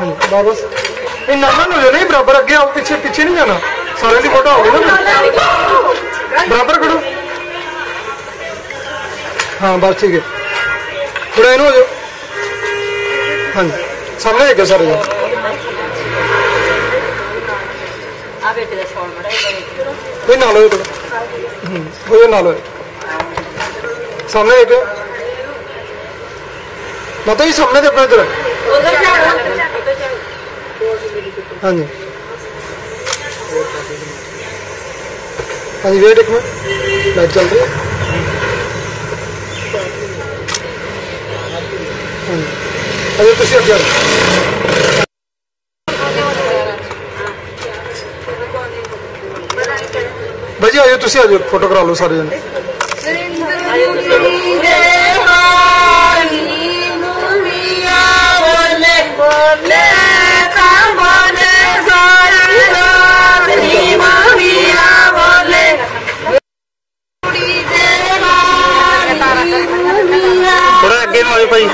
ਹਾਂ ਬਸ ਇਹ ਨਰਮਲ ਹੋ ਜਾਣਾ ਬਰਾਬਰ ਅੱਗੇ ਆਓ ਪਿੱਛੇ ਪਿੱਛੇ ਨਹੀਂ ਜਾਣਾ। ਸਾਰੇ ਦੀ ਫੋਟੋ ਹੋਵੇ ਬਰਾਬਰ ਕਰੋ। ਹਾਂ ਬਸ ਠੀਕ ਹੈ। ਥੋੜਾ ਹੋ ਜਾਓ। ਹਾਂਜੀ। ਸਾਹਮਣੇ ਹੈਗੇ ਸਾਰੇ ਆ ਬੇਟੇ ਦਾ ਸ਼ੌਲ ਮੜਾ ਇਹ ਨਾਲ ਹੋਏ ਥੋੜਾ ਨਾਲ ਹੋਏ। ਸਾਹਮਣੇ ਹੈਗੇ ਸਾਹਮਣੇ ਦੇ ਆਪਣੇ हाँ जी हाँ जी वेट एक मिनट लाइट चल रही है हाँ जी तुम अगे भाजी आइए तुम आ जाओ फ़ोटो करा लो सारे जने थोड़ा अगे में आओ भाई।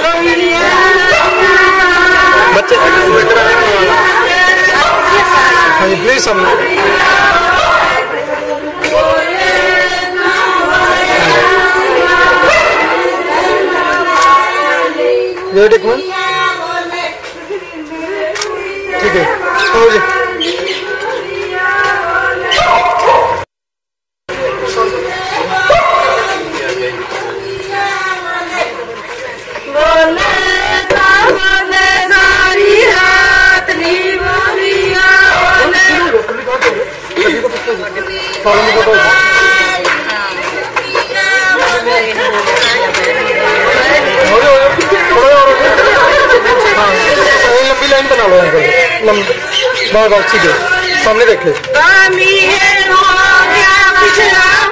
बच्चे हाँ जी प्लीज़ सामने वेट एक मिनट ठीक है। फॉलो में हो। लंबी लाइन बना लो बहुत अच्छी सामने देखे इतने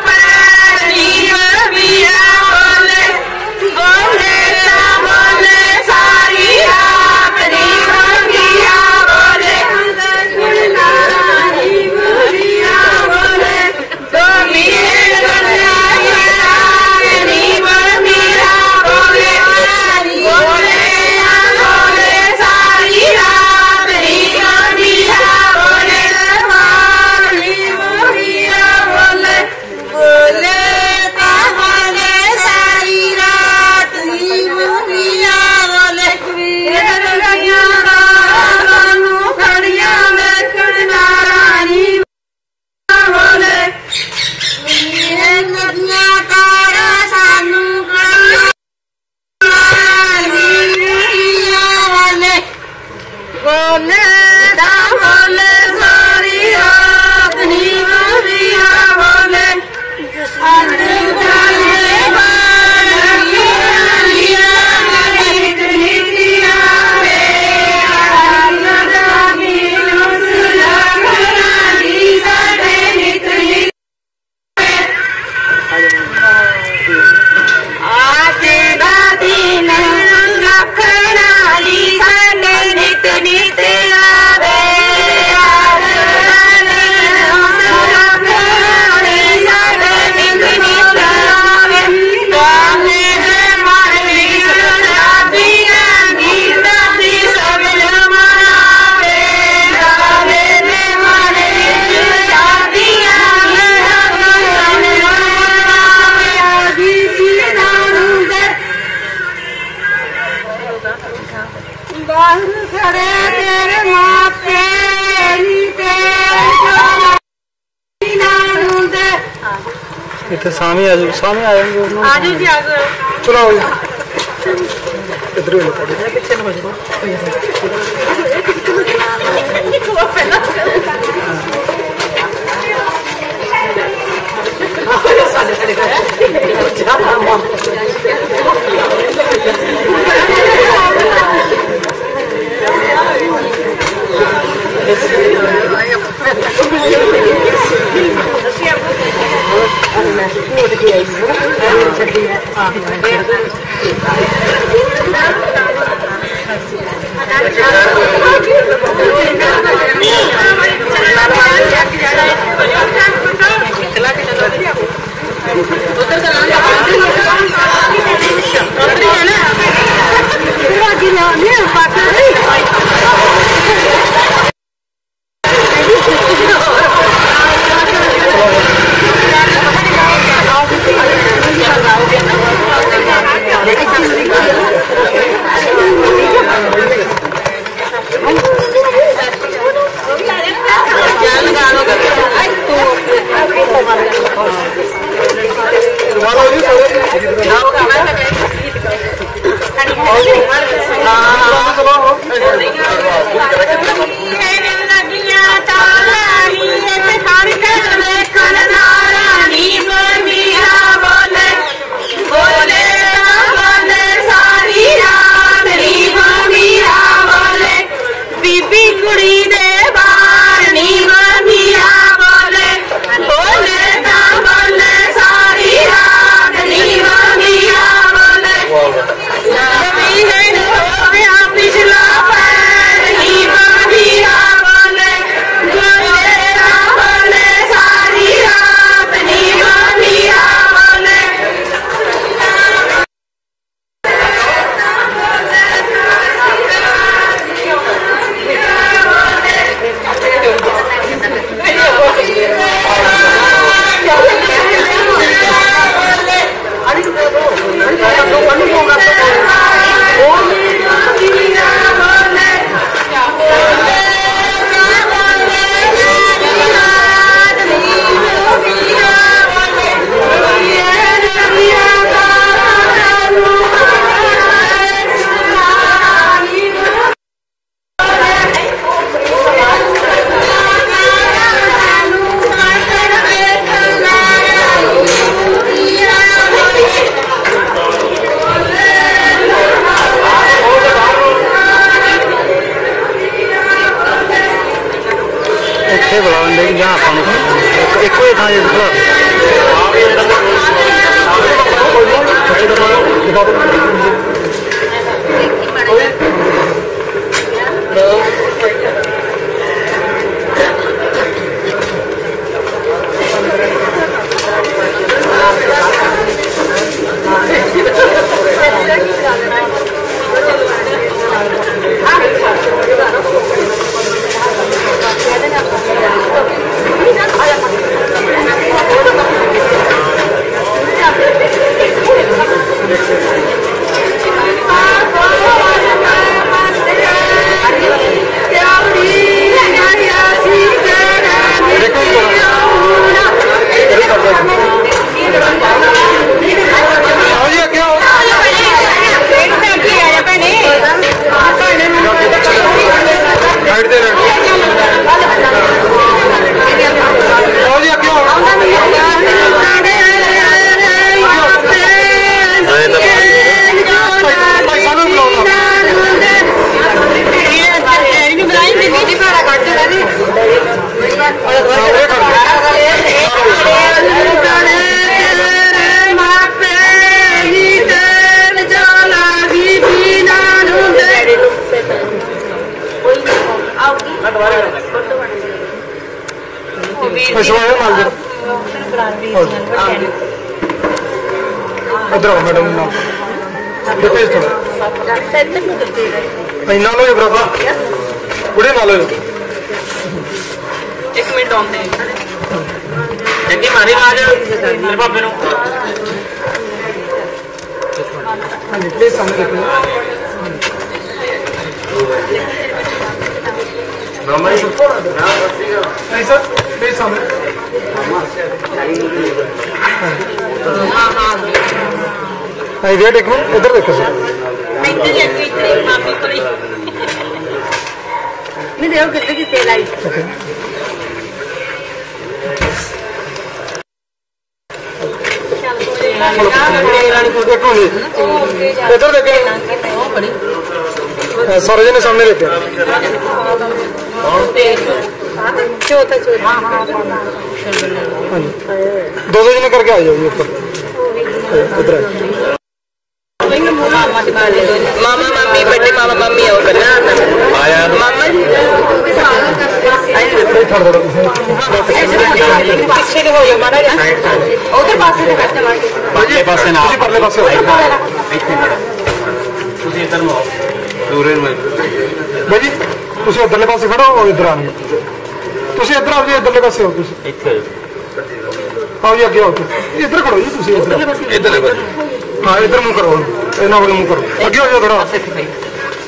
ਆਓ ਜੀ ਅੱਗੇ ਆਓ ਤੁਸੀਂ ਇੱਧਰ ਖੜੋ ਜੀ ਤੁਸੀਂ ਇੱਧਰ ਇੱਧਰਲੇ ਪਾਸੇ ਹਾਂ ਇੱਧਰ ਮੂੰਹ ਕਰੋ ਇਹਨਾਂ ਵੱਲ ਮੂੰਹ ਕਰੋ ਅੱਗੇ ਹੋ ਜਾਓ ਥੋੜਾ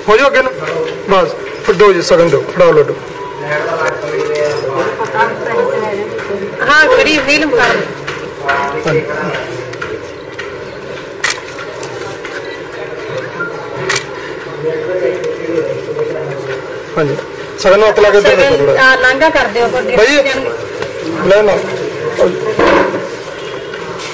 ਹੋ ਜਾਓ ਅੱਗੇ ਨੂੰ ਬਸ ਫਿਰ ਦੋ ਜੀ ਸਗਨ ਦਿਓ ਫੜਾਓ ਲੱਡੂ ਹਾਂ ਖੜੀ ਫਿਲਮ ਕਰ ਹਾਂਜੀ ਹਾਂਜੀ ਸਗਨ ਨੂੰ ਹੱਥ ਲਾ ਕੇ ਇੱਧਰ ਦੇਖੋ ਥੋੜਾ ਆ ਲਾਂਗਾ ਕਰ ਦਿਓ ਤੁਹਾਡੇ ਭਾਈ ਲੈ ਨਾ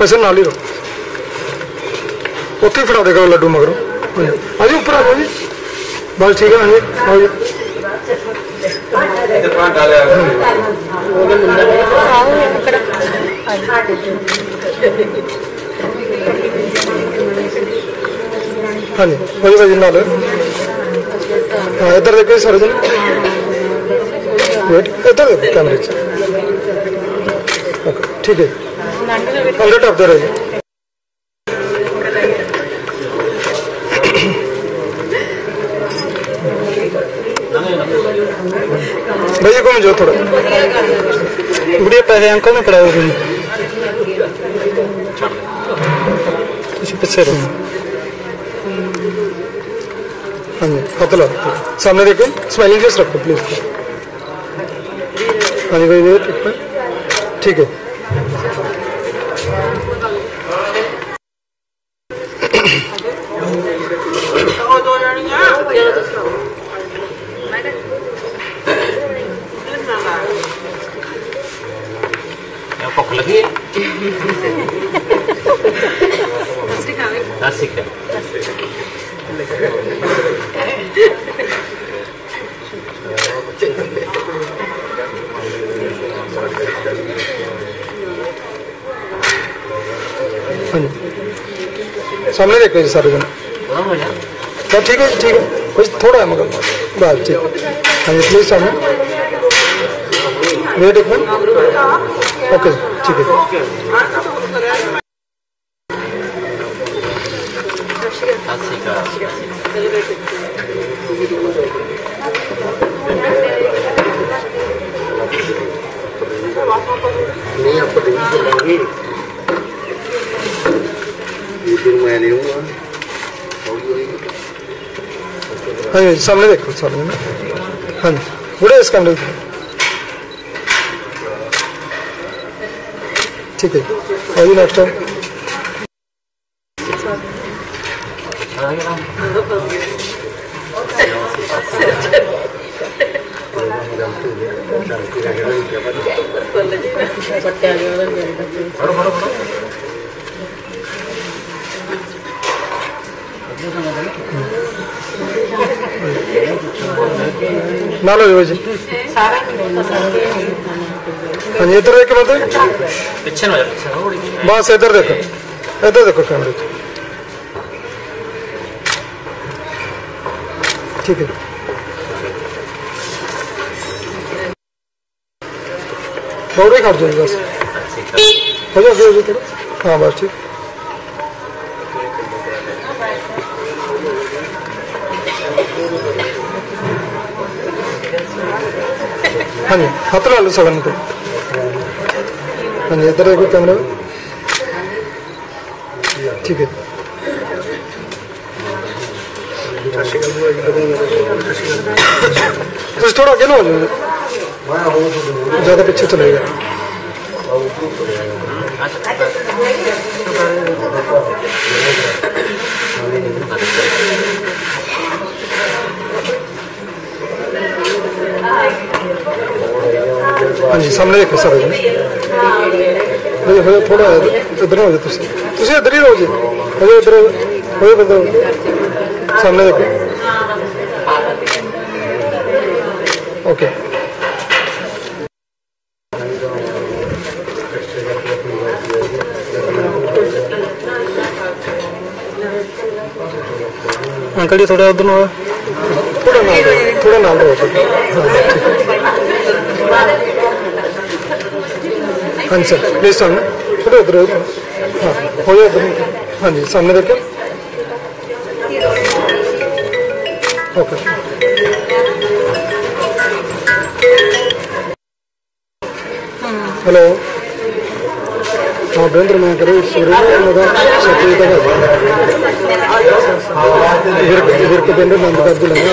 पैसे ना ही रखो उतनी फटा देगा लड्डू मगर। अजी हाँ उपर आ जाओ जी। बस ठीक है हाँ जी आओ जी। हाँ जी भाजी ना हाँ इधर देखो सर जी वेट इधर देखो कैमरे ठीक है। भैया कौन जो थोड़ा? बुढ़िया पैसे अंकल ने कराए तुझे पिछे रहो हाँ जी, हाथ लो। सामने देखो, स्माइलिंग फेस रखो प्लीज़ हाँ जी भाई ठीक है। पे सारे जन हाँ ठीक है ठीक है। कुछ थोड़ा है मगर बात ठीक। हाँ जी प्लीज़ सामने। वेट एक मिनट ओके ठीक है। सामने देखो सामने। ना हाँ जी बुढ़े इस कमरे ठीक है अभी नेक्स्ट ચાલો જોઈએ છે हाँ इधर देख लो पीछे ना बस इधर देखो। इधर देखो कैमरे ठीक है। बहुत ही खर्च होगा हो। जाओ हाँ बस ठीक। సంవత్సరాలు సెవెన్ ठीक है थोड़ा अकेला ज़्यादा पीछे चलेगा हाँ जी सामने देखो सर देखो थोड़ा इधर हो जाए तुम इधर ही रहो जी हजे इधर हजे बंद सामने देखो ओके अंकल जी थोड़ा उधर थोड़ा नाल थोड़ा नाल रहो हाँ जी, सर। प्लीज़ सामने, थोड़े उधर हाँ। हो जाए उधर। हाँ जी, सामने रखें ओके। हेलो। हाँ बेंद्र मैं करूँ, सूर्य इधर इधर को बेंद्र बंद कर दिलाना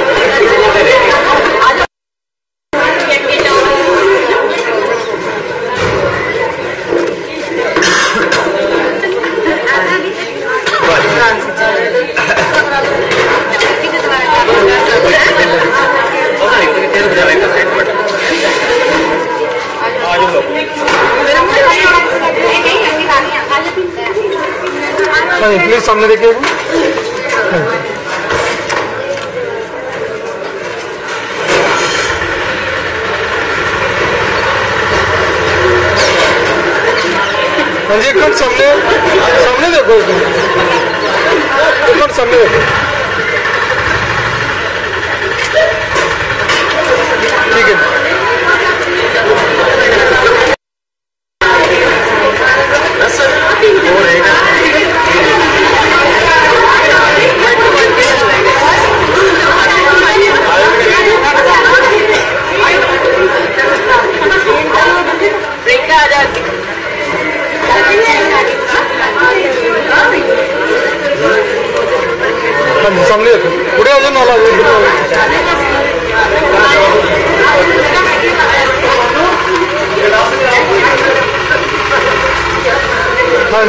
नहीं प्लीज़ सामने देखिए। हाँ जी एकदम सामने सामने देखो। एकदम सामने देखो।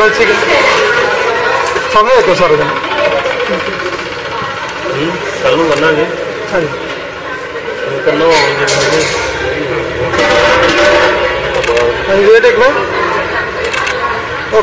Belçika Tanrı yakın sarıdan. Sarının var Hani direkt mi? O.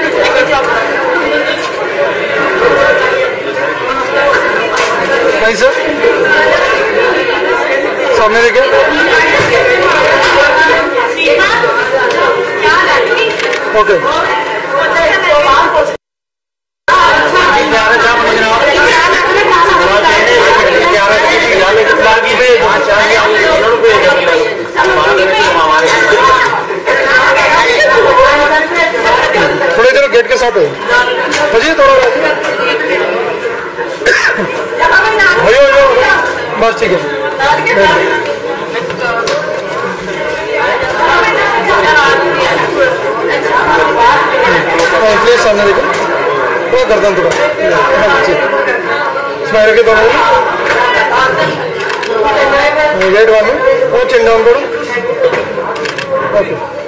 नहीं सर। सामने देखे ओके। थोड़ी देर गेट के साथ है भजिए थोड़ा भैया भैया बस ठीक है प्लीज़ सामने देखो थोड़ा गर्दन थोड़ा स्माइल वाले वो ओके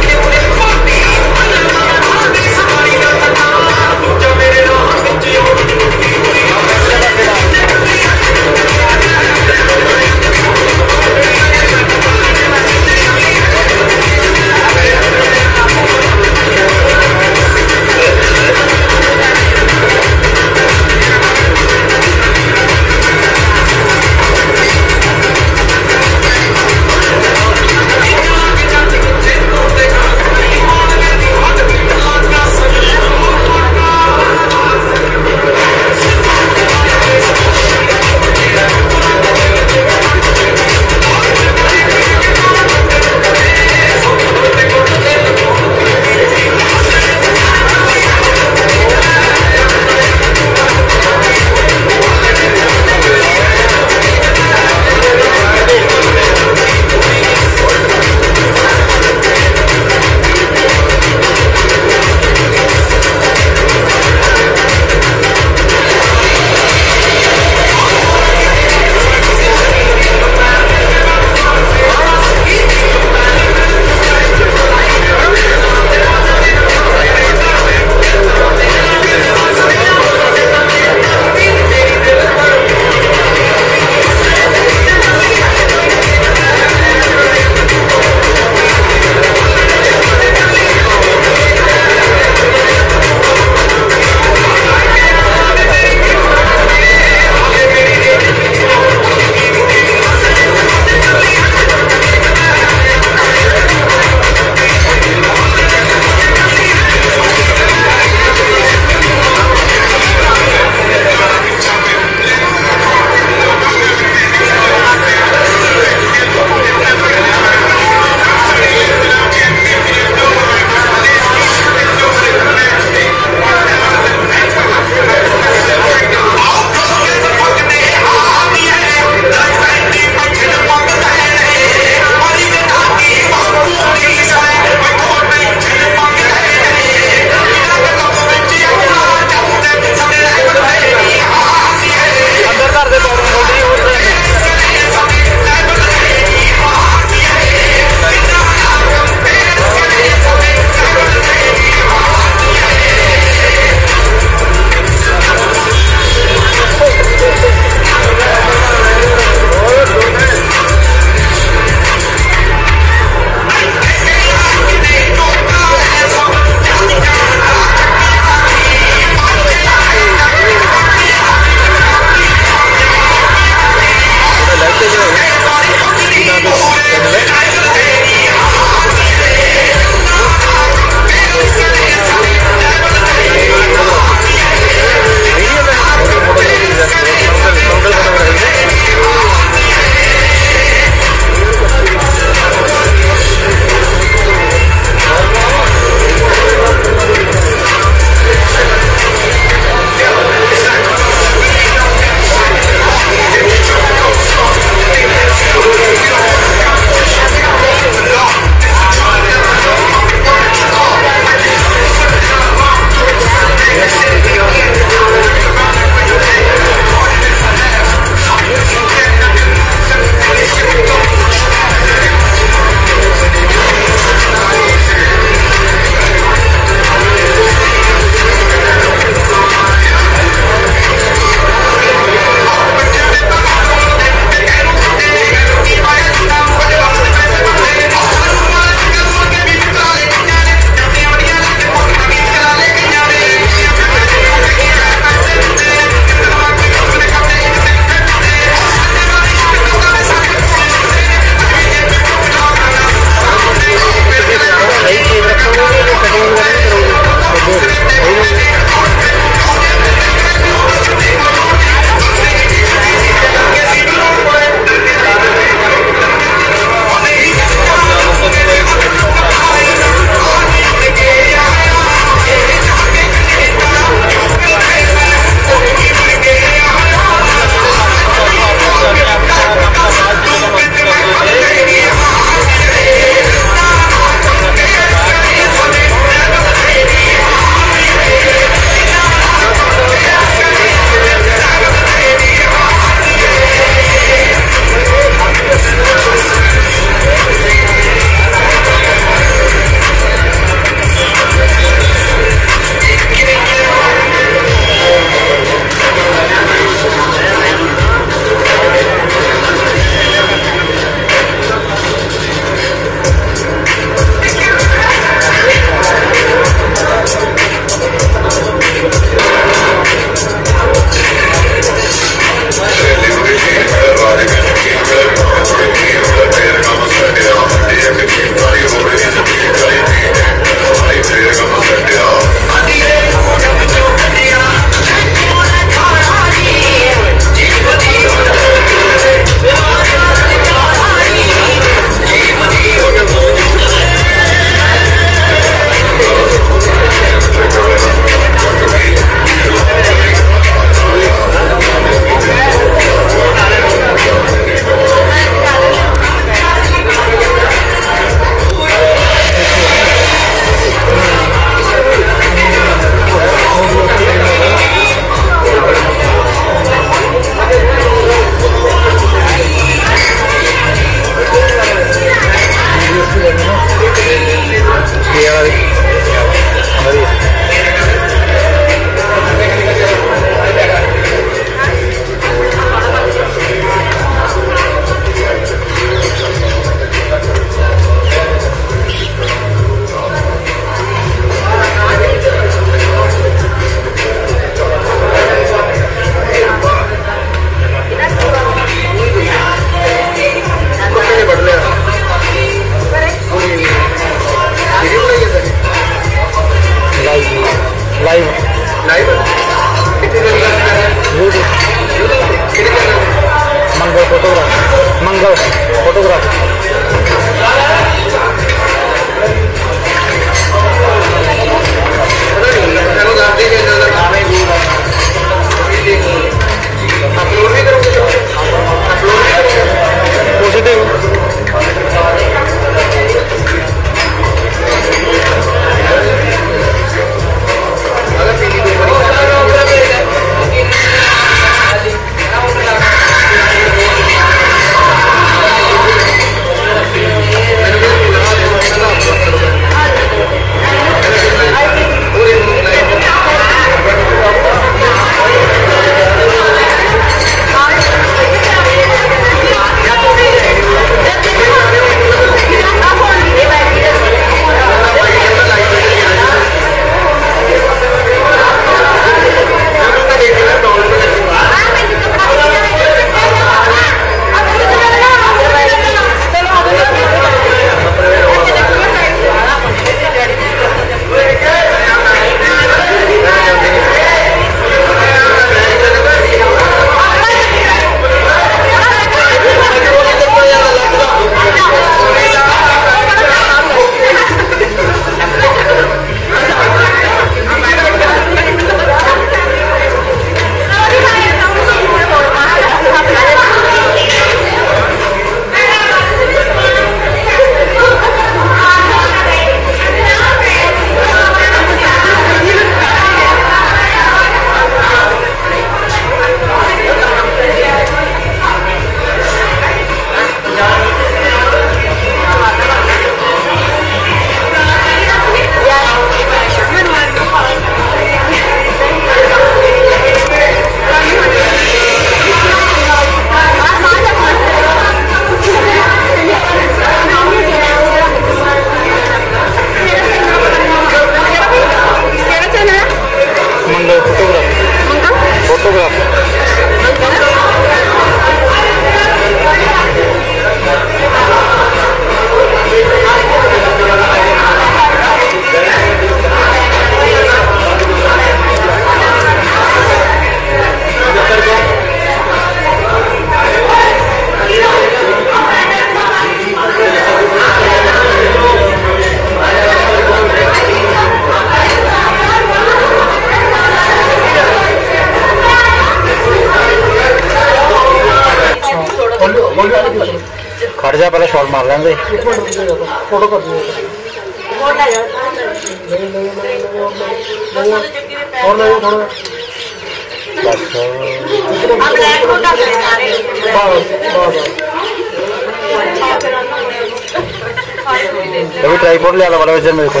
ज़्यादा बड़ा वज़न मेरे को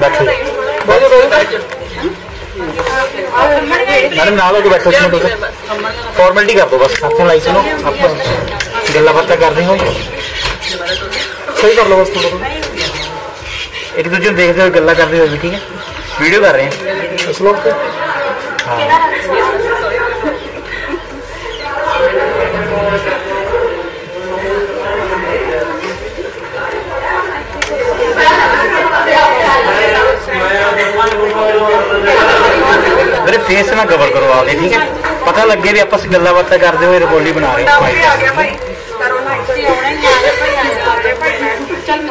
बैठो मैडम ना लोगे बैठो इसमें फॉर्मेलिटी कर दो बस आपको लाई सुनो आपको गला बातें कर रही हो सही कर लो बस थोड़ा एक दूसरे देख रहे हो गला कर रहे हो ठीक है वीडियो कर रहे हैं स्लो ਇਸ ਤੇ ਫੇਸ ਨਾਲ ਕਵਰ ਕਰੋ ਆਗੇ ਠੀਕ ਹੈ? ਪਤਾ ਲੱਗੇ ਵੀ ਆਪਾਂ ਗੱਲਾਂ ਬਾਤਾਂ ਕਰਦੇ ਹੋਏ ਰਬੋਲੀ ਬਣਾ ਰਹੇ ਹਾਂ। ਆ ਗਿਆ ਭਾਈ। ਕਰੋ ਨਾ ਇੱਥੇ ਆਉਣਾ ਹੀ ਆ ਗਿਆ ਭਾਈ ਆ ਗਿਆ ਭਾਈ। ਚੱਲ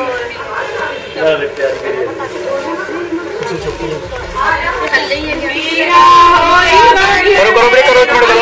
ਥੱਲੇ ਹੀ ਹੈ ਵੀਰਾ ਹੋਈ ਕਰੋ ਕਰੋ ਬਰੇ ਕਰੋ ਮਿੰਟ ਕਰੋ।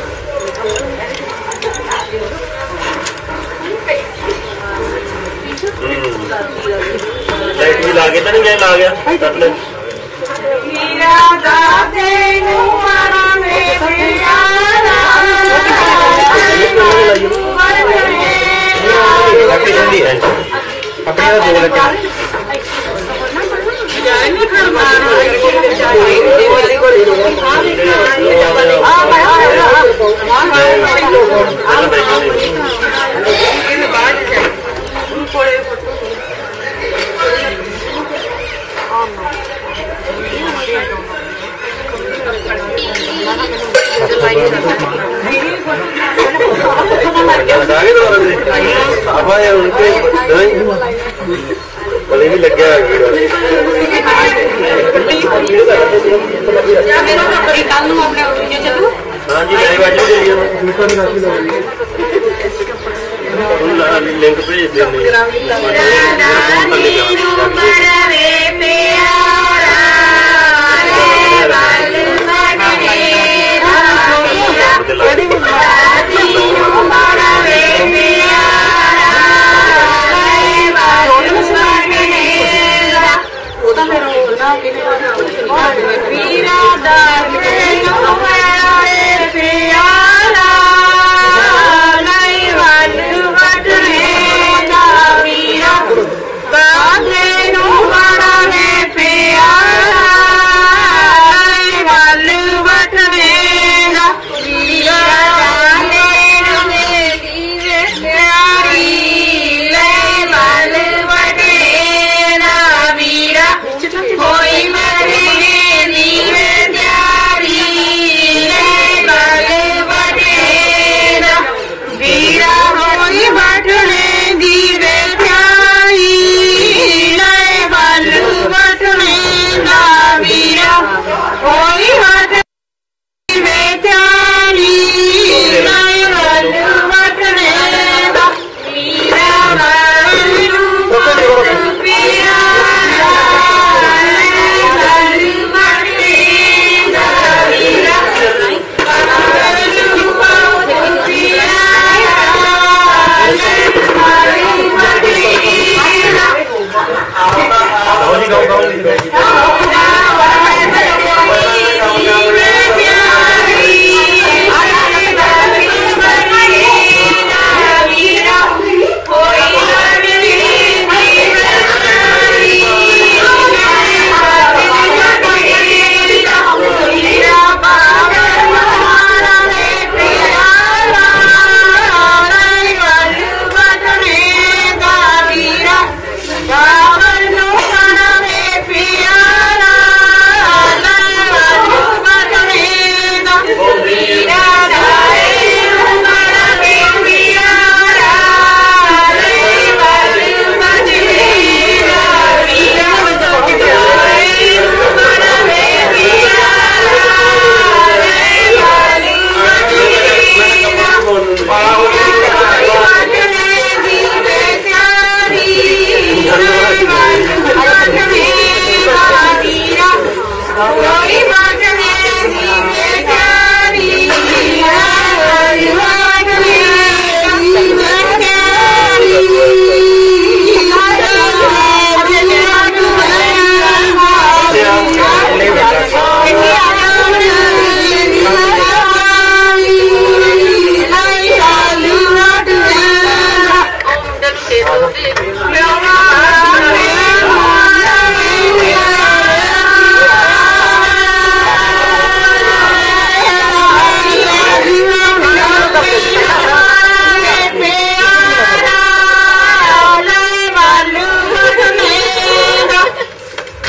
ਲਾਈਟ ਵੀ ਲਾ ਕੇ ਤਾਂ ਨਹੀਂ ਗਏ ਲਾ ਗਿਆ ਕੱਟ ਲੈ ਵੀਰਾ ਦਾ ਤੈਨੂੰ ਮਾਰਾ ਮੇ ਪਿਆਰਾ ਆਪਣੀ ਹੁੰਦੀ ਹੈ ਆਪਣੀ ਦਾ ਦੋ ਲੱਗੇ ਜਾਣੇ ਖਰ ਮਾਰਾ ਦੇਵਾਲੀ ਕੋਲ ਆ लिंक भेज देंगे Vira da Vira,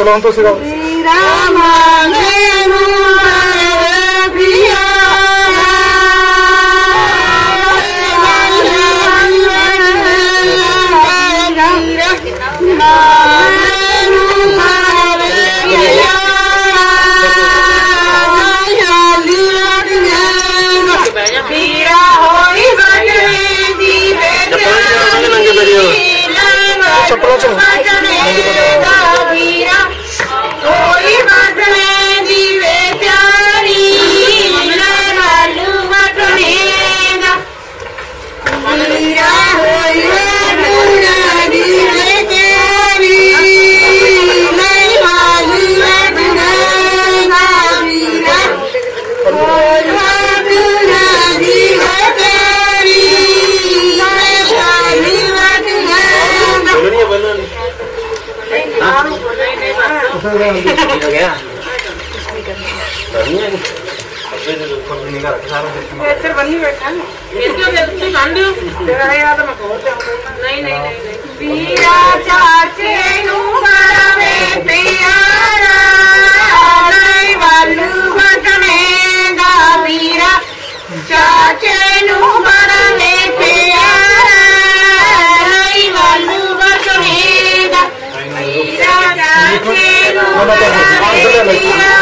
चलाओ तो सिखाओ Cepat, cepat. बनी बैठा है। इसको जल्दी बाँध दो तेरा याद मैं खोल जाऊँगा नहीं नहीं नहीं। पिया चाचे नु करवे पिया राई वालू बटने दा वीरा चाचे नु करवे पिया राई वालू बटने दा वीरा चाचे नु करवे पिया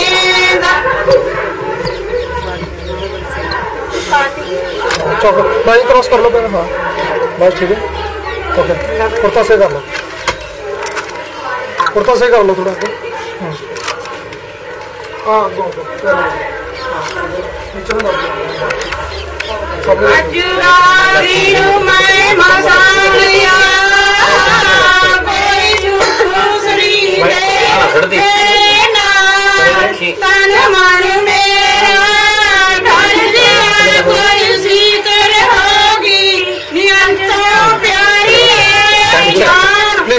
चौक भाई क्रॉस कर लो पहले हाँ. बस ठीक है ओके. कुर्ता से कर लो कुर्ता से कर लो थोड़ा. हाँ. हाँ। हाँ, नीचे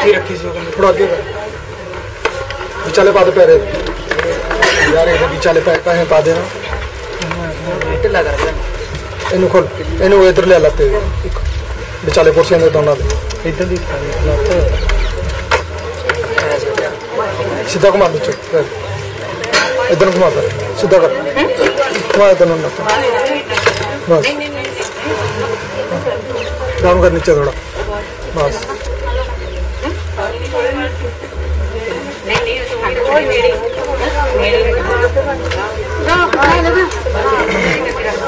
रखी रखी थोड़ा आगे बिचाले पा दे पैरे यार ये बिचाले पैसे पा देना इन खोल इन इधर लिया लाते बिचाले कुर्सियाँ दे दोनों इधर सीधा घुमा दो इधर घुमा कर सीधा कर। घुमा इधर बस। डाउन कर नीचे थोड़ा बस।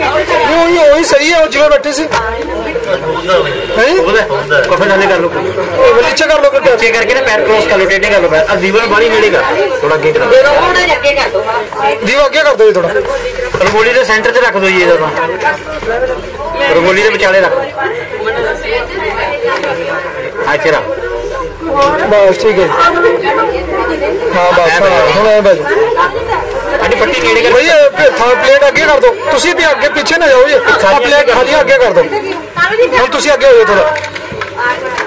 नहीं वही वही सही है वो जिगर बैठे से। कफे डाले कर लो नीचे कर लो नीचे करके ना पैर क्रॉस कर लो टेढ़े कर लो अब दीवार बारी मिलेगा। थोड़ा आगे कर। दो क्या कर दो थोड़ा? रंगोली के सेंटर से रख दो ये जरा रंगोली तो के बचाले रख अच्छा रख बस ठीक है। हाँ बस हाँ, हाँ हम ਵਿਚਾਲੇ ਰੱਖ ਆ ਇੱਥੇ ਰੱਖ ਬਸ ਠੀਕ ਹੈ ਜੀ। ਹਾਂ ਬਸ ਹਾਂ, ਹੁਣ ਐ ਬਾਜੂ ਸਾਡੀ ਪੱਟੀ ਨੇੜੇ ਕਰ ਭਈ ਇਹ ਥਾਲ ਪਲੇਟ ਅੱਗੇ ਕਰ ਦੋ ਤੁਸੀਂ ਵੀ ਅੱਗੇ ਪਿੱਛੇ ਨਾ ਜਾਓ ਜੀ ਆ ਪਲੇਟ ਖਾਲੀ ਅੱਗੇ ਕਰ ਦੋ ਹੁਣ ਤੁਸੀਂ ਅੱਗੇ ਹੋ ਜਾਓ ਥੋੜਾ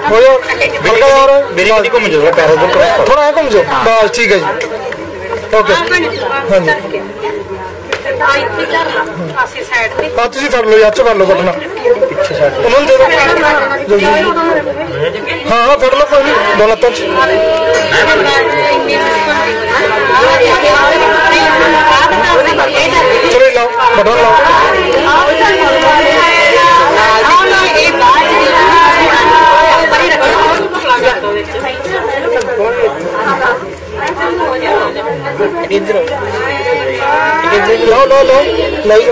ਹੋ ਜਾਓ ਹਲਕਾ ਹੋਰ ਮੇਰੀ ਗੱਡੀ ਘੁੰਮ ਜਾਊਗਾ ਪੈਰ ਉਧਰ ਕ੍ਰੋਸ ਕਰ ਥੋੜਾ ਐ ਘੁੰਮ ਜਾਓ ਬਸ ਠੀਕ ਹੈ ਜੀ ਓਕੇ ਹਾਂਜੀ ਪਾਸੇ ਸਾਈਡ ਤੇ ਆ ਤੁਸੀਂ ਫੜ ਲਓ ਯਾਰ ਚ ਫੜ ਲਓ ਬਟਨਾ ਪਿੱਛੇ ਸਾਈਡ ਉਹਨਾਂ ਨੂੰ ਦੇ ਦਿਓ ਜਲਦੀ ਹਾਂ ਹਾਂ ਫੜ ਲਓ ਕੋਈ ਨਹੀਂ ਦੋ ਲੱਤਾਂ ਚ ਚਲੋ một đốt lô đi rồi đi rồi lô lô lô lấy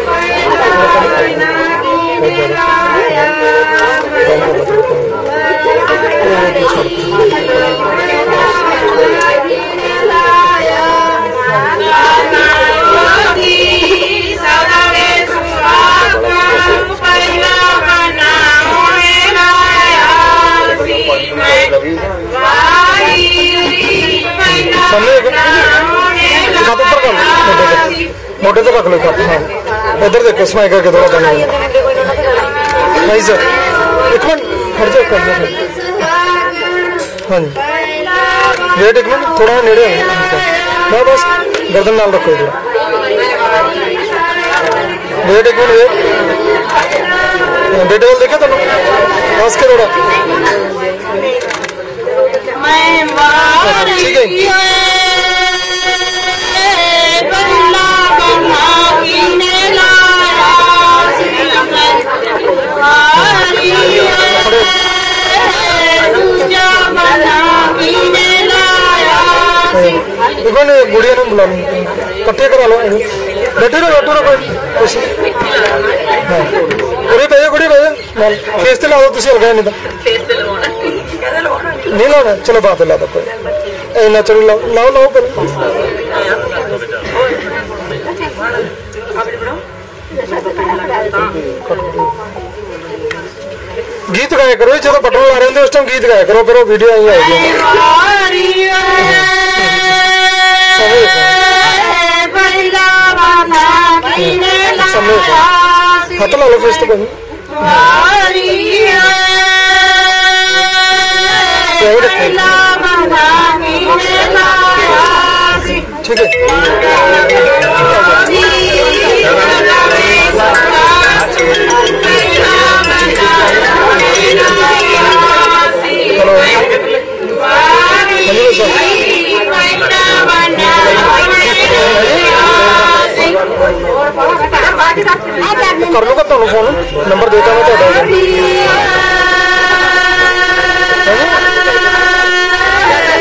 Thank you. लगी मोटे तो रख लो हाँ उधर देखो स्माइल करके थोड़ा बना नहीं सर एक मिनट हर जगह कर दो हाँ जी वेट एक मिनट थोड़ा नेड़े मैं बस गर्दन डाल रखो इधर वेट एक मिनट वेट बेटे वाल देखे तुम बस के थोड़ा ¿Qué es lo que se llama? ¿Qué es lo que se llama? ¿Qué es lo que se llama? ¿Qué es lo que se llama? ¿Qué es lo que se llama? ¿Qué es lo que se llama? ¿Qué es lo que se llama? ¿Qué es lo que se llama? ¿Qué es lo que se llama? ¿Qué es lo que se llama? ¿Qué es lo que se llama? ¿Qué es lo que se llama? ¿Qué es lo que se llama? ¿Qué es lo que se llama? ¿Qué नहीं लाना चलो बात ला दो कोई। इन्ना चलो लाओ लाओ लाओ पहले। गीत गाया करो चलो पटना आ रहे हैं तो उस टाइम गीत गाया करो फिर वीडियो आई आएगी हथ ला लो फिर तो कहीं कर लो का तो फोन नंबर देता हूँ तो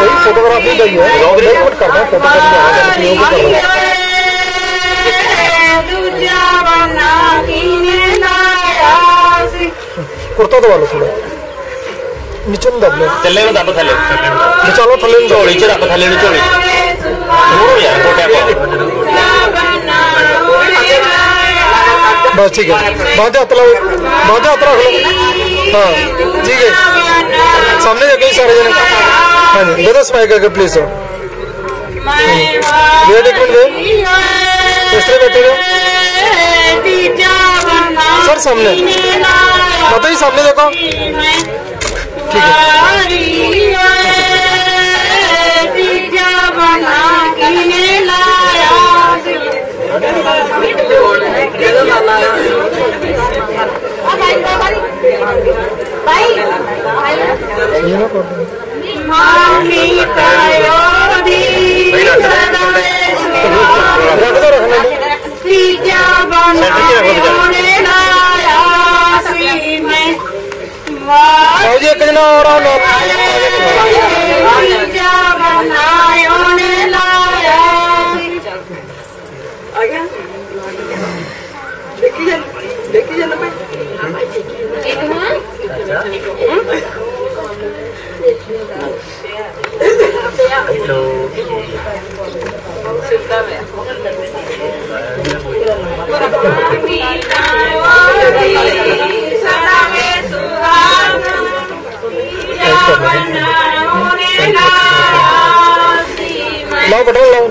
ਸਹੀ ਫੋਟੋਗ੍ਰਾਫੀ ਦਾ ਹੀ ਹੈ। ਰੌਕ ਦਾ। ਹੀ ਕਰਨਾ ਫੋਟੋਗ੍ਰਾਫੀ ਦਾ ਹੈ ਤੁਸੀਂ ਉਹ ਵੀ ਕਰਨਾ ਕੁਰਤਾ ਦਵਾ ਲਓ ਥੋੜਾ ਨੀਚੇ ਨੂੰ ਦੱਬ ਲਓ। ਥੱਲੇ ਨੂੰ ਦੱਬ ਥੱਲੇ। ਨੀਚੇ ਲੋ ਥੱਲੇ ਨੂੰ ਝੋਲੀ ਚ ਰੱਖ ਥੱਲੇ ਨੂੰ ਝੋਲੀ ਹੋਰ ਯਾਰ ਕੋਟਿਆ ਪਾ ਬਸ ਠੀਕ ਹੈ। ਬਾਹਾਂ ਦੇ ਹੱਥ ਲਾਓ ਬਾਹਾਂ ਦੇ ਹੱਥ ਰੱਖ ਲਓ। हाँ सामने जाके सारे जने। हाँ जी दोनों स्पाई करके प्लीज़ सर वेट एक बैठे रहो। सर सामने। बताइए सामने देखो। ठीक है। ये lâu.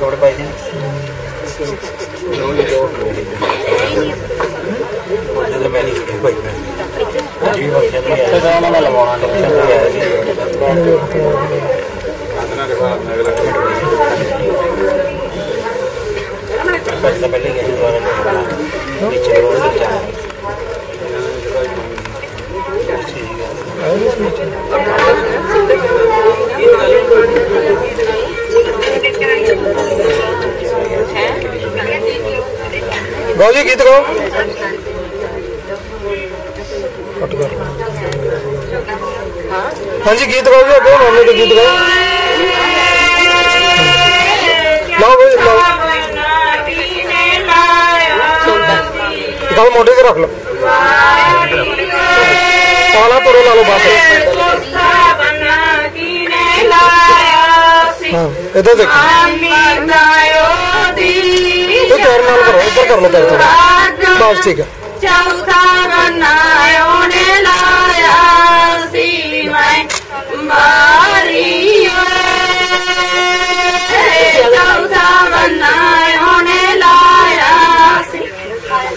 dikawal baik ini. Sampai lagi, जी गीत गाओ। हाँ जी, गीत गाओ जी कौन हमने तो गीत गाओ लाओ भाई, लाओ। गाओ, मोटे से रख लो। ताला तोड़ो ला बात हाँ इधर देखो। चार मान करो ऊपर कर लो पैर थोड़ा। बस ठीक है। चौथा बनायो ने लाया सीमाएँ बारी चौथा बनायो ने लाया सीमाएँ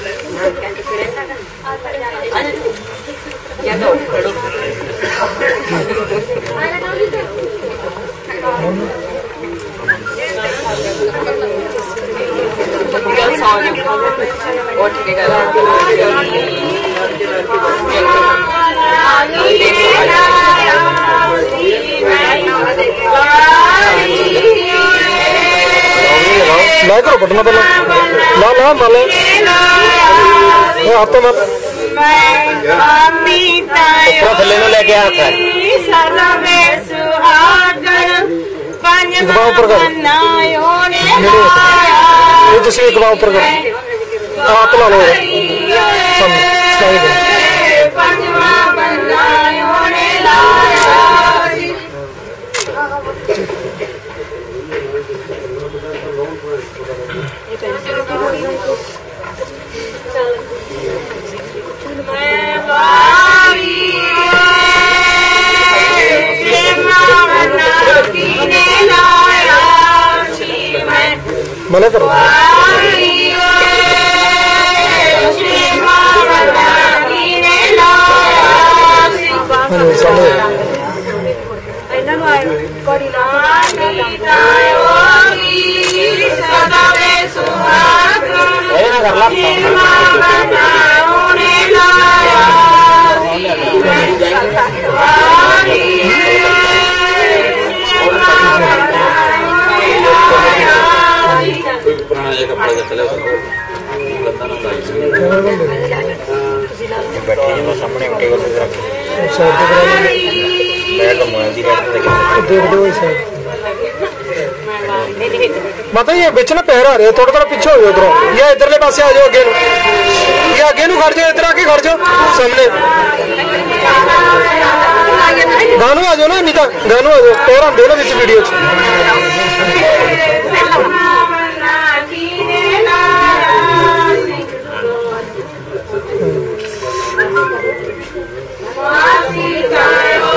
ਮੈਂ ਕਰੋ ਬਟਨਾ ਪਹਿਲਾਂ। ਨਾ ਨਾ ਨਾਲੇ ਇਹ ਹੱਥੋਂ ਮਤ ਮੈਂ ਥੱਲੇ ਨੂੰ ਲੈ ਕੇ ਆ ਸਰ ਸਰਵੇ ਸੁਹਾਗਣ। इकबाव ऊपर कर ये जिसमें इकबाव ऊपर कर हाथ ला। लो। सामने मना करो Thank you. माता कपड़े ये बिच पैर आ रहे थोड़ा थोड़ा पीछे हो जाओ उधरों या इधरले पास आ जाओ अगे या अगे नु खड़ जाओ, इधर आके खड़ जाओ, सामने। गानू आ जाओ ना, नीता। गानू आ जाओ पैर आते ना बिच वीडियो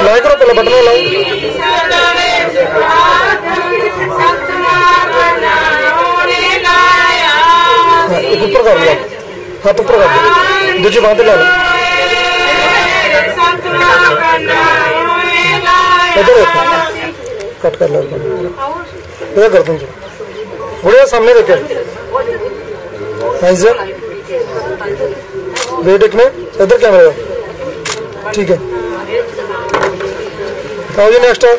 लाया करो पहले बटना लाओ एक ऊपर कर लो हाथ ऊपर कर दो दूजे बाँध ला लो इधर देखो कट कर लो इधर कर दूँ बुढ़िया सामने रखे ऐसे वेट एक में इधर कैमरा ठीक है How extra.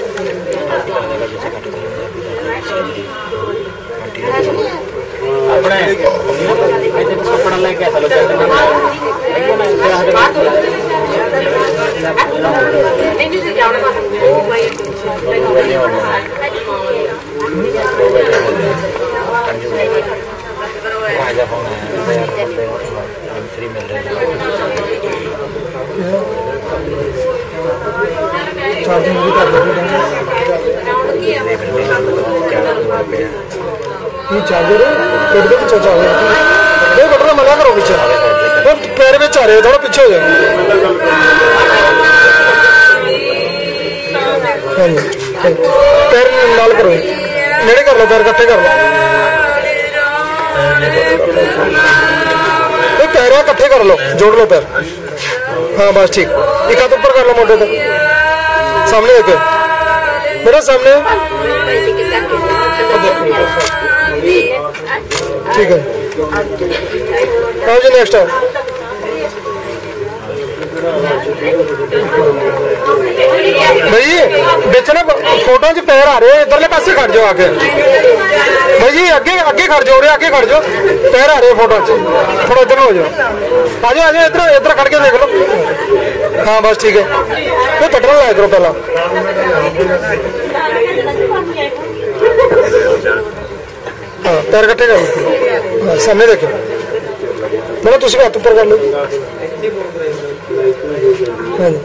फ्री मिल ਲੈ ਕੇ ਆ ਚਲੋ ਰਾਜਾ ਫੋਨ ਆਇਆ ਫ੍ਰੀ ਮਿਲ ਰਿਹਾ चार्जिंग भी कर दो ये चार्जर है पेट के पीछे चार्जर ये बटन मना करो पीछे वो पैर में आ रहे हो थोड़ा पीछे हो जाओ हाँ जी, हाँ जी। पैर नाल करो नेड़े कर लो पैर इकट्ठे कर लो ये पैर इकट्ठे कर लो जोड़ लो पैर हाँ बस ठीक एक हाथ ऊपर कर लो मोटे तक सामने देखे। मेरे सामने। ठीक है। नेक्स्ट आओ भाई ਵਿੱਚ ਨਾ ਫੋਟੋ 'ਚ ਪੈਰ ਆ ਰਹੇ ਇਧਰਲੇ ਪਾਸੇ ਖੜ ਜਾਓ ਆ ਕੇ ਭਾਈ ਜੀ ਅੱਗੇ ਅੱਗੇ ਖੜ ਜਾਓ ਰੇ ਅੱਗੇ ਖੜ ਜਾਓ ਪੈਰ ਆ ਰਹੇ ਫੋਟੋ 'ਚ ਥੋੜਾ ਇਧਰ ਹੋ ਜਾਓ ਆ ਜਾਓ ਆ ਜਾਓ ਇਧਰ ਇਧਰ ਖੜ ਕੇ ਦੇਖ ਲਓ ਹਾਂ ਬਸ ਠੀਕ ਹੈ ਇਹ ਕੱਟਣ ਲਾਇਆ ਕਰੋ ਪਹਿਲਾਂ ਹਾਂ ਪੈਰ ਇਕੱਠੇ ਕਰ ਲਓ ਹਾਂ ਸਾਹਮਣੇ ਦੇਖੋ ਮੈਨੂੰ ਤੁਸੀਂ ਹੱਥ ਉੱਪਰ ਕਰ ਲਓ ਹਾਂ ਜੀ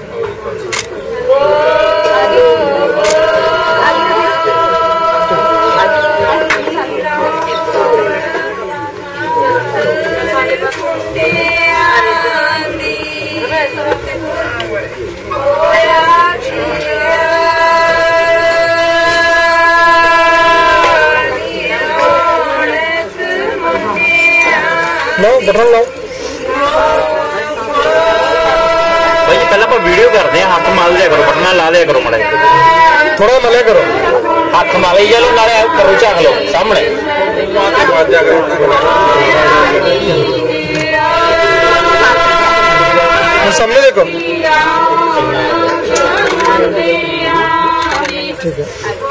ਵੀਡੀਓ ਕਰਦੇ ਆ ਹੱਥ ਮਲ ਦਿਆ ਕਰੋ ਬਟਨਾ ਲਾ ਦਿਆ ਕਰੋ ਮੜੇ ਥੋੜਾ ਮਲਿਆ ਕਰੋ। ਹੱਥ ਮਲ ਜਾ ਲੋ ਨਾਲੇ ਕਰੋ ਝਾਕ ਲਓ ਸਾਹਮਣੇ। ਸਾਹਮਣੇ ਦੇਖੋ। ਠੀਕ ਹੈ।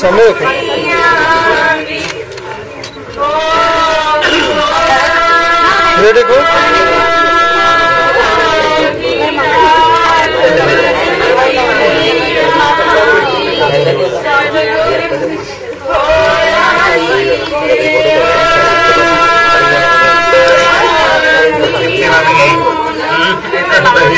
सामने देखो ये देखो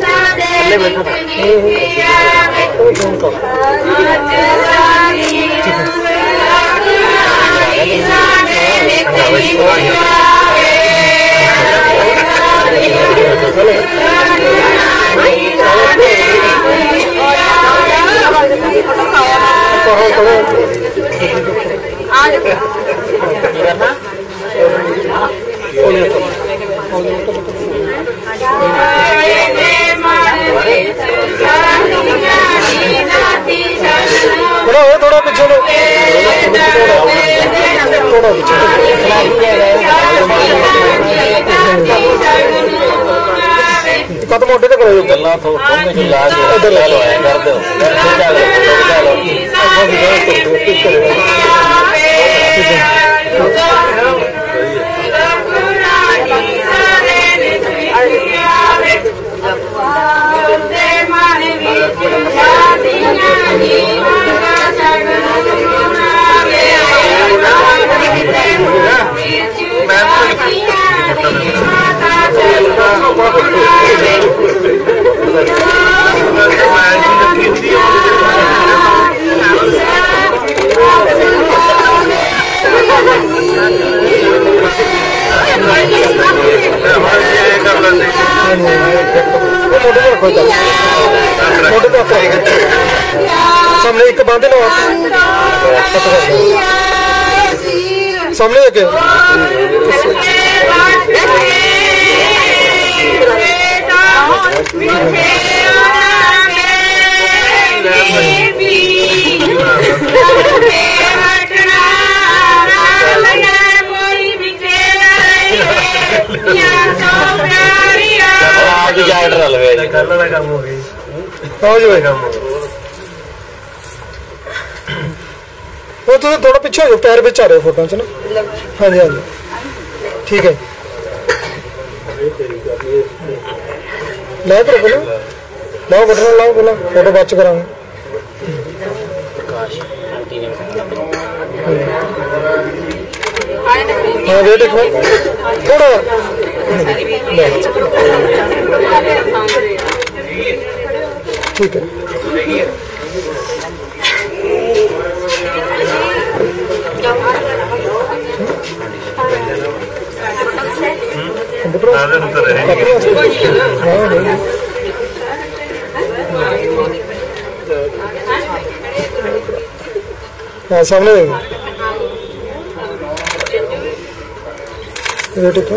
Gracias. थोड़ा हो थोड़ा पीछे लो थोड़ा पीछे कत मोटे तक रहो गल्ला तो तुमने इधर लो कर दो कर ਮੋਢੇ ਤੇ ਰੱਖੋ ਚੱਲ ਮੋਢੇ ਤੇ ਰੱਖੋ ਸਾਹਮਣੇ ਇੱਕ ਬਾਂਦੇ ਲਓ ਸਾਹਮਣੇ ਅੱਗੇ। ਆਪ आज जा डल वे करना ना काम हो गई समझ में काम हो वो तो थोड़ा पीछे हो जाओ पैर बिछा रहे हो फ़ोटो च ना हाँ जी हाँ जी। ठीक है लाओ करो बोलो लाओ कटना लाओ बोला फ़ोटो बाद कराऊँगा हाँ वेट एक मिनट थोड़ा ठीक है സമയ വീട്ടിപ്പോ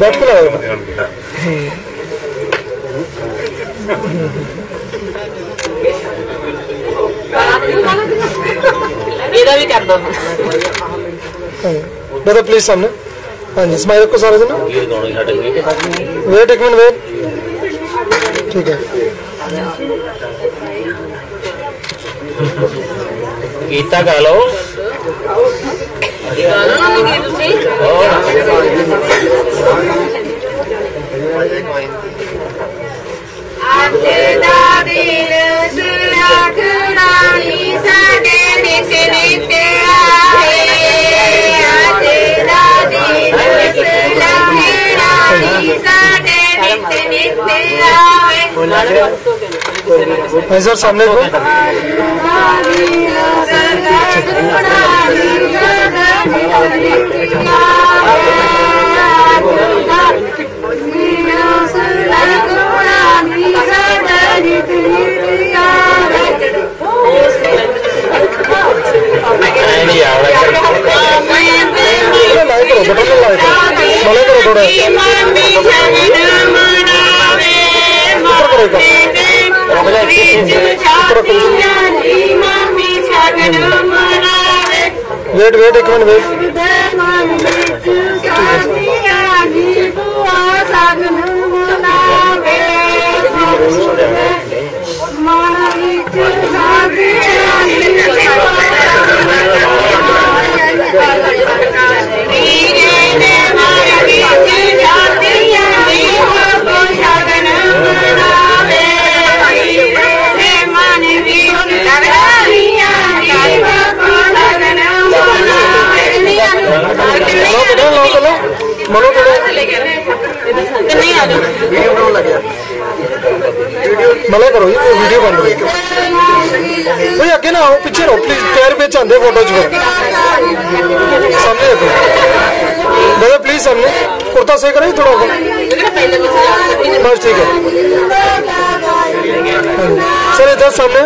बैठ के लगाएगा दादा प्लीज़ सामने। हाँ जी स्माइल को सारे दिन वेट एक मिनट वेट ठीक है। गीता का सर सामने को वेट वेट एक मिनट वेट मालिक मनो तो लो चलो लो मनो तो लो नहीं आ वीडियो बनाने लग गया मना करो, ये वीडियो बन रही है। भाई आगे ना आओ, पीछे रहो प्लीज़ पैर पे चाहते फ़ोटो चो सामने रखो दादा प्लीज़ सामने। कुर्ता सही करो थोड़ा बस ठीक है। सर इधर सामने।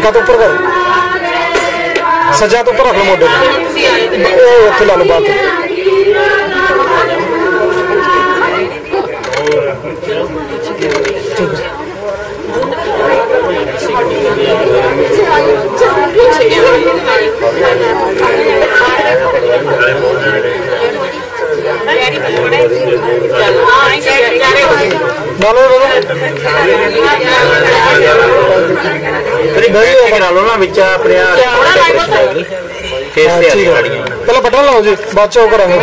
Ikat? Sajat upper aku model. Oh, itu lalu batu. Thank you. Button लाओ जी बाद चो करांगे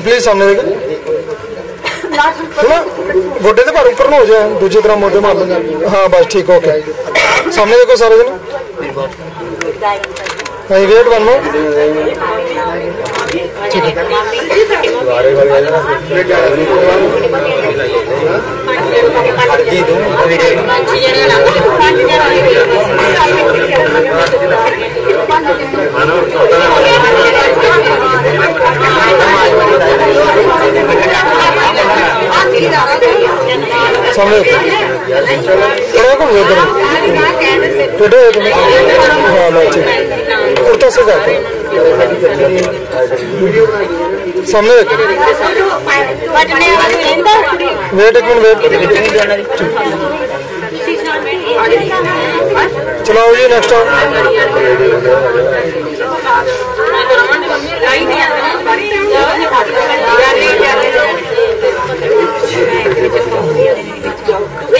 प्लीज़ सामने देखो गोडे तो पर उपर ना हो जाए दूजे तरह मोटे मार हाँ बस ठीक ओके सामने देखो सारे जन। नहीं वेट वन मोर ठीक है। സമയത്ത്. തുടക്കം കേൾക്കുന്നു. കേട്ട് കേൾക്കുന്നു. ആ മാച്ച് കൊടുത്ത സുഖാക്കും സമയത്ത് വേട്ടയ്ക്ക് चलाओ जी नेक्स्ट टाइम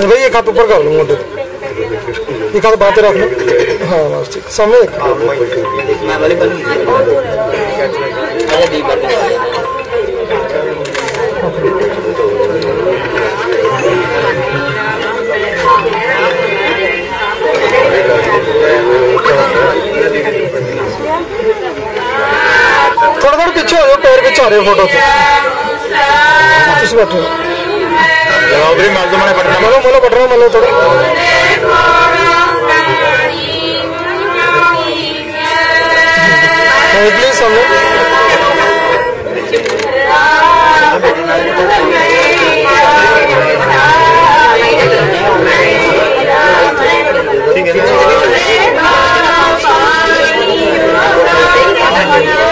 भाई ये हाथ ऊपर कर लो मोटे ये हाथ बातें रख लो हाँ बस ठीक समय थोड़ा थोड़ा पीछे हो जाओ पैर पीछे आ रहे हो फ़ोटो से बैठो ಒಬ್ರಿಗೆ ಮಲ್ದಮನೆ ಪಟ್ಟಣ ಮಲೋ ಮಲೋ ಪಟ್ಟಣ ಮಲೋ ತೊಡ ಇಡ್ಲಿ ಸೊಲ್ಲು Thank you.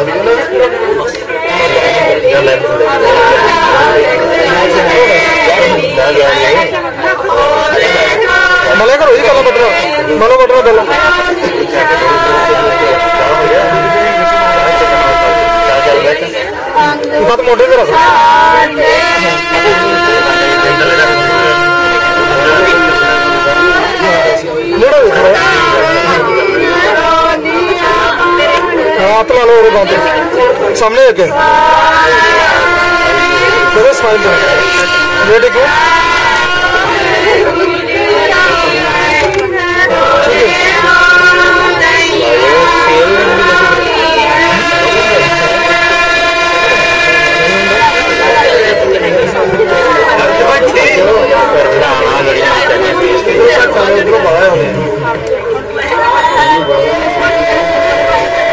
Yeah. हाथ ला लो गाँव सामने अगे देखो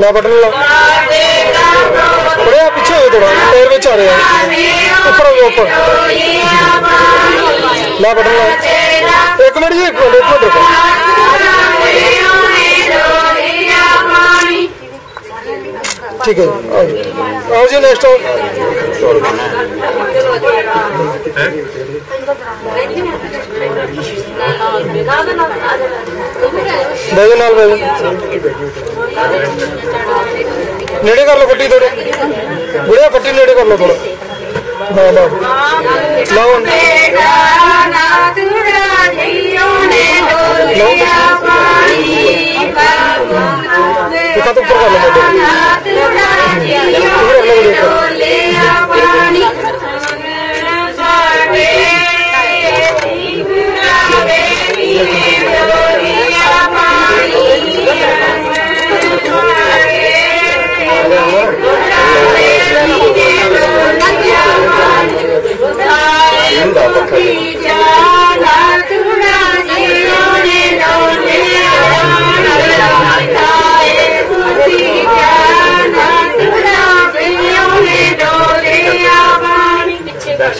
अपना बटन लो। थोड़ा पीछे हो थोड़ा, पैर में आ रहे हैं ऊपर हो ऊपर। ला बटन ला। एक मिनट जी, एक मिनट एक मिनट रुको। ठीक है और जी। नेक्स्ट और बैजन नाल बैजन ਨੇੜੇ ਕਰ ਲਓ ਗੱਡੀ ਥੋੜੇ ਬੁੜਿਆ ਗੱਡੀ ਨੇੜੇ ਕਰ ਲਓ ਥੋੜਾ ਲਾ ਲਾ ਲਾਓ ਕਿਤਾ ਤੋਂ ਉੱਪਰ ਕਰ ਲਓ ਗੱਡੀ ਉੱਪਰ ਕਰ ਲਓ ਗੱਡੀ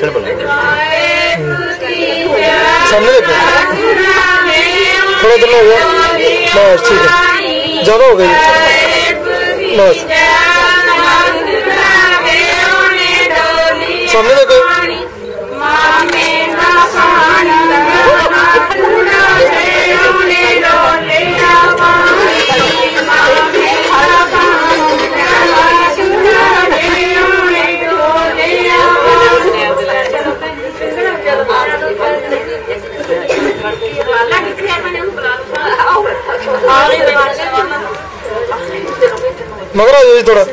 भाषण बना सामने देखो। थोड़ा देर हो गया बस, ठीक है। ज़्यादा हो गई। बस। सामने देखो। ਮਗਰ ਆ ਜਾਓ ਜੀ ਥੋੜਾ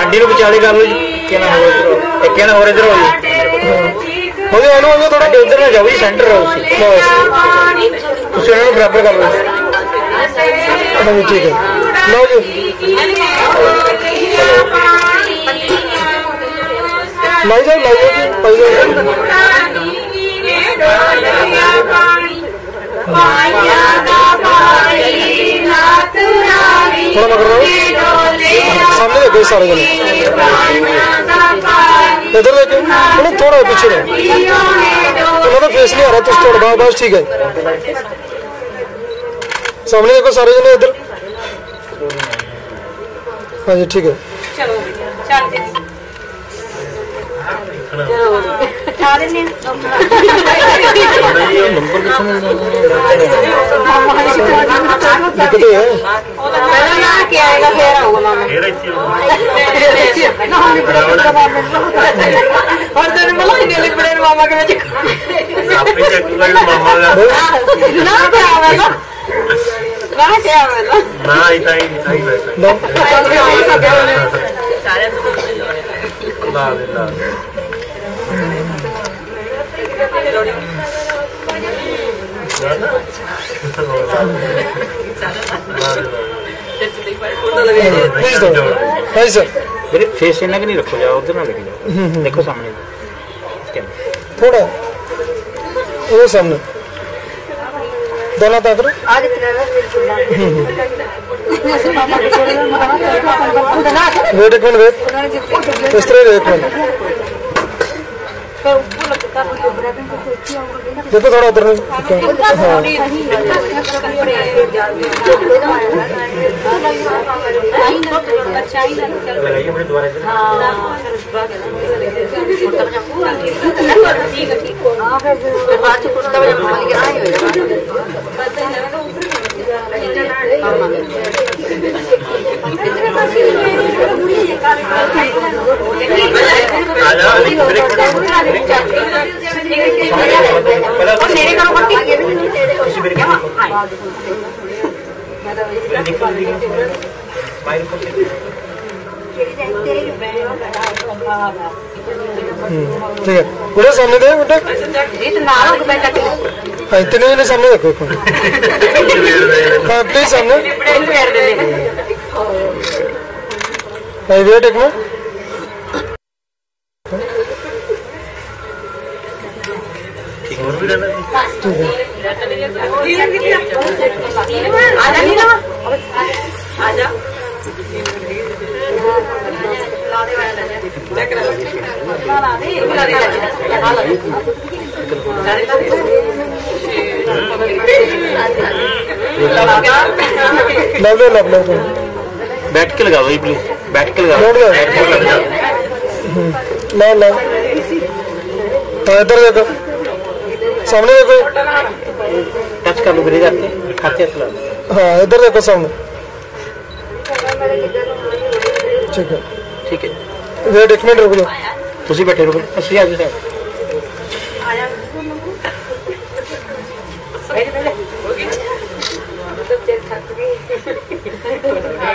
ਅੱਡੀ ਨੂੰ ਵਿਚਾਲੇ ਕਰ ਲਓ ਜੀ। ਕਿਹਨਾਂ ਹੋਰ ਇਧਰ ਹੋ ਜੀ। ਹੋ। ਗਿਆ ਇਹਨੂੰ ਉਹਨੂੰ ਥੋੜਾ ਇਧਰ ਨਾ ਜਾਓ ਜੀ ਸੈਂਟਰ ਰਹੋ ਤੁਸੀਂ ਬਸ। ਤੁਸੀਂ ਇਹਨਾਂ ਨੂੰ ਬਰਾਬਰ ਕਰ ਲਓ ਇਹਨਾਂ ਨੂੰ ਠੀਕ ਹੈ। ਲਓ ਜੀ। ਲਾਈ ਜਾਓ ਲਾਈ ਜਾਓ ਜੀ। जाओ थोड़ा मगर रहो सामने देखो ये सारे जने इधर देखो थोड़ा थोड़ा पीछे रहो उन्होंने फेस नहीं आ रहा तुम थोड़ा बाहर बस ठीक है सामने देखो सारे जने इधर हाँ जी ठीक है। दिक्कत ये है। और तेरे मला ही। दिली पड़े और तो बोला इन्हें बड़े मामा के बच्चे ना क्या आवेगा ना क्या आवेगा ना इतना ही इतना ही बैठा ना ना ना फेस इतना नहीं रखो जाओ उधर ना लेके जाओ देखो सामने थोड़ा वो सामने दोनों तक वेट एक मिनट वेट इस तरह वेट मिनट देखो थोड़ा उधर हाँ। ठीक है। पूरे सामने दे बेटा हाँ इतने जने सामने देखो हाँ प्लीज़ सामने हाँ। वेट एक मिनट लव लो लव लो बैठ के लगा दो प्लीज़ बैठ के लगा दो। ना ना। हाँ इधर देखो। सामने देखो। टच कर लो मेरे जाते हाथ से चला हाँ इधर देखो सामने। ठीक है। ठीक है। वेट एक मिनट रुक लो। ही बैठे रुको असली आ जाओ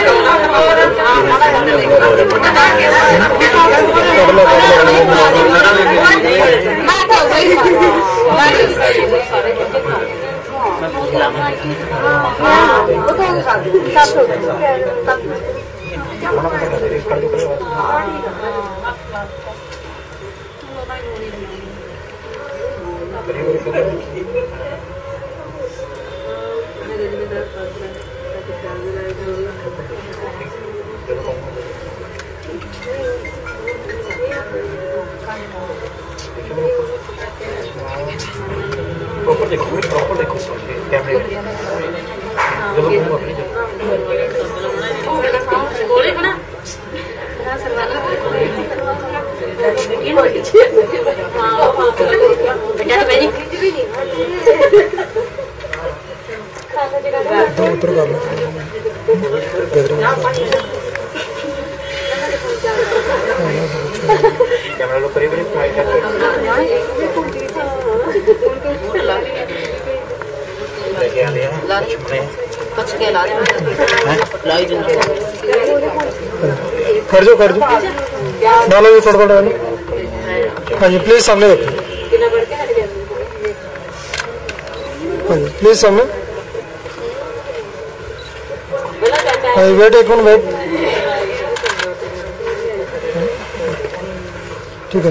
ही हो देखो प्रॉपर देखो कैमरे जब घूमो अपनी जगह दो उधर कर लो कैमरा लो करीब करीब कर जाओ कर डालो ये थोड़ा डालो। हाँ जी प्लीज़ सामने देखो। हाँ जी प्लीज़ सामने। हाँ जी वेट एक मिनट वेट ठीक है।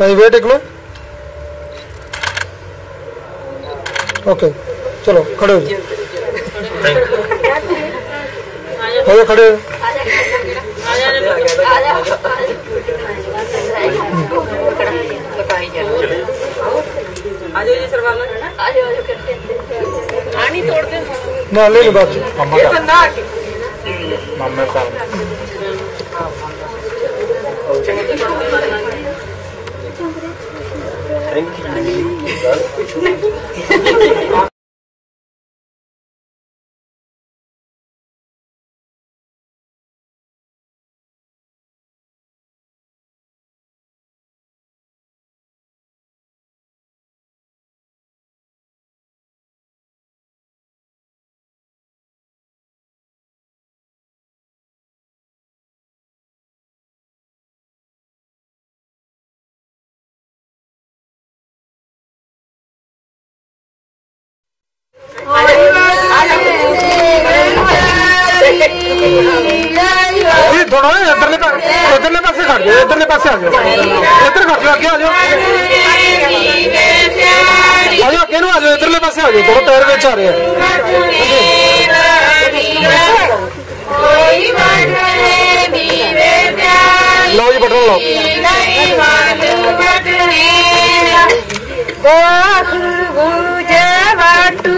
नहीं वेट एक मिनट। ओके चलो खड़े हो जाओ। खड़े ना ले लो बाकी। मम्मा साहब। ਆ ਕੇ ਇਧਰਲੇ ਪਾਸੇ ਇਧਰਲੇ ਪਾਸੇ ਖੜ ਜਾਓ ਇਧਰਲੇ ਪਾਸੇ ਆ ਜਾਓ ਇਧਰ ਖੜ ਜਾਓ ਅੱਗੇ ਆ ਜਾਓ ਆ ਜਾਓ ਅੱਗੇ ਨੂੰ ਆ ਜਾਓ ਇਧਰਲੇ ਪਾਸੇ ਆ ਜਾਓ ਥੋੜਾ ਪੈਰ ਵਿੱਚ ਆ ਰਿਹਾ ਲਓ ਜੀ ਬਟਨ ਲਓ ਗੋਖੂ ਗੁਜੇ ਵਾਟੂ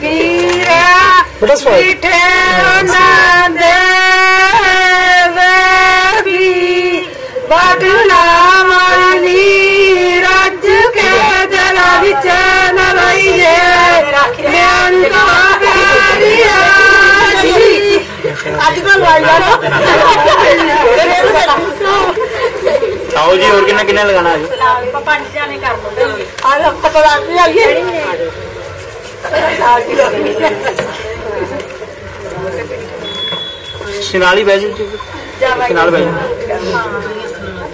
ਬੀਰਾ ਬਟਨ ਸਵਾਈ ਪਟਨਾ ਮਾਰਨੀ ਰੱਜ ਕੇ ਦਿਲ ਵਿੱਚ ਨਾ ਲਈਏ ਮੈਂ ਤਾਂ ਬੈਰੀਆ ਅੱਜ ਕੋਲ ਵਾਇਆ ਆਓ ਜੀ ਹੋਰ ਕਿੰਨਾ ਕਿੰਨਾ ਲਗਾਣਾ ਜੀ ਆਪਾਂ ਪੰਜ ਜਾਣੇ ਕਰ ਲਵਾਂਗੇ। ਆ ਲੱਖ ਤੋਂ ਲੱਗ ਜਾਈਏ ਸ਼ਿਨਾਲੀ ਬੈਜੂ ਜੀ ਸ਼ਿਨਾਲ ਬੈਜੂ ਹਾਂ।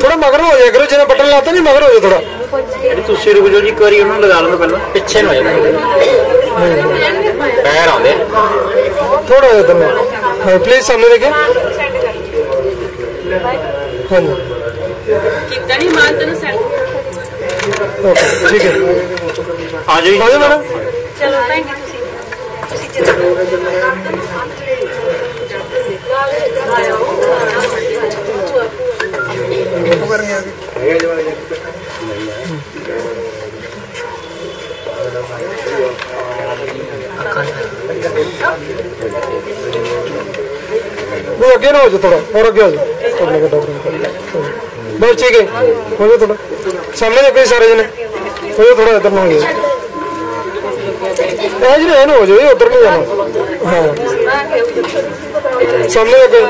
ਥੋੜਾ ਮਗਰ ਹੋ ਜਾਇਆ ਕਰੋ ਜਿਹਨੇ ਬਟਨ ਲਾਤਾ ਨਹੀਂ ਮਗਰ ਹੋ ਜਾ ਥੋੜਾ। ਜਿਹੜੀ ਤੁਸੀਂ ਰੁਕ ਜਾਓ ਜੀ ਇੱਕ ਉਹਨਾਂ ਨੂੰ ਲਗਾ ਲਓ ਪਹਿਲਾਂ। ਪਿੱਛੇ ਨੂੰ ਹੋ ਜਾਣਾ। ਪੈਰ ਆਉਂਦੇ ਥੋੜਾ ਜਿਹਾ ਦਮ ਹਾਂ ਪਲੀਜ਼ ਸਾਨੂੰ ਦੇਖੇ। ਹਾਂਜੀ। ਠੀਕ ਹੈ। ਆ ਜਾਓ ਚਲੋ ਥੈਂਕ ਯੂ ਤੁਸੀਂ। ਤੁਸੀਂ ਜਿੱਦਾਂ वो आगे ना हो जाए थोड़ा और आगे हो जाए करने का डॉक्टर बस ठीक है हो जाए थोड़ा सामने देखो ये सारे जने हो जाए थोड़ा इधर ना हो जाए ऐज नहीं ना हो जाए उधर नहीं जाना हाँ सामने देखो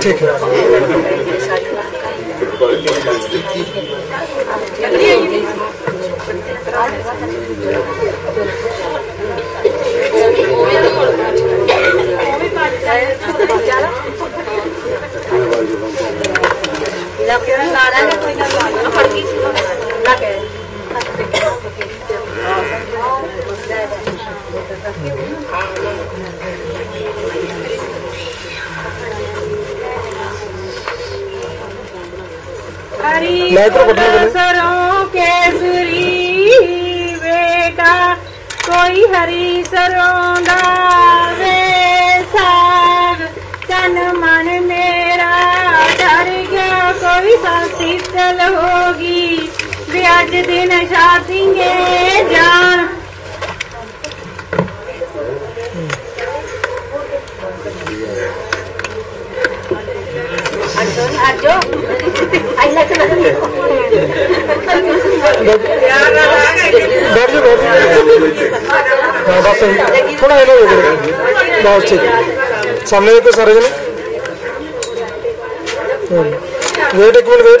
ठीक है माइक्रो बटन दबाओ। सरों के केसरी बेटा कोई हरी सरों वे साग। तन मन मेरा डर गया, कोई सा शीतल होगी। भी दिन शादिंगे जान। बस थोड़ा हो बस ठीक। सामने देखो सारे जने। वेट एक मिनट, वेट।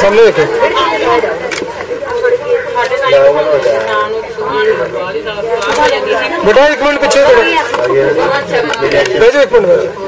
सामने देखे बेटा एक मिनट पीछे भेजो एक मिनट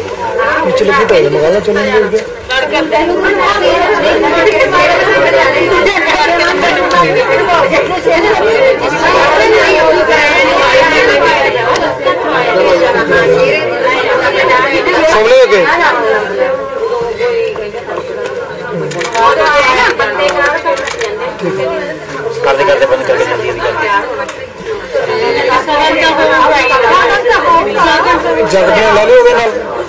पिछले की तो मगाना चलेंगे करते करते बंद करके जल्दी जल्दी करते जगने लगे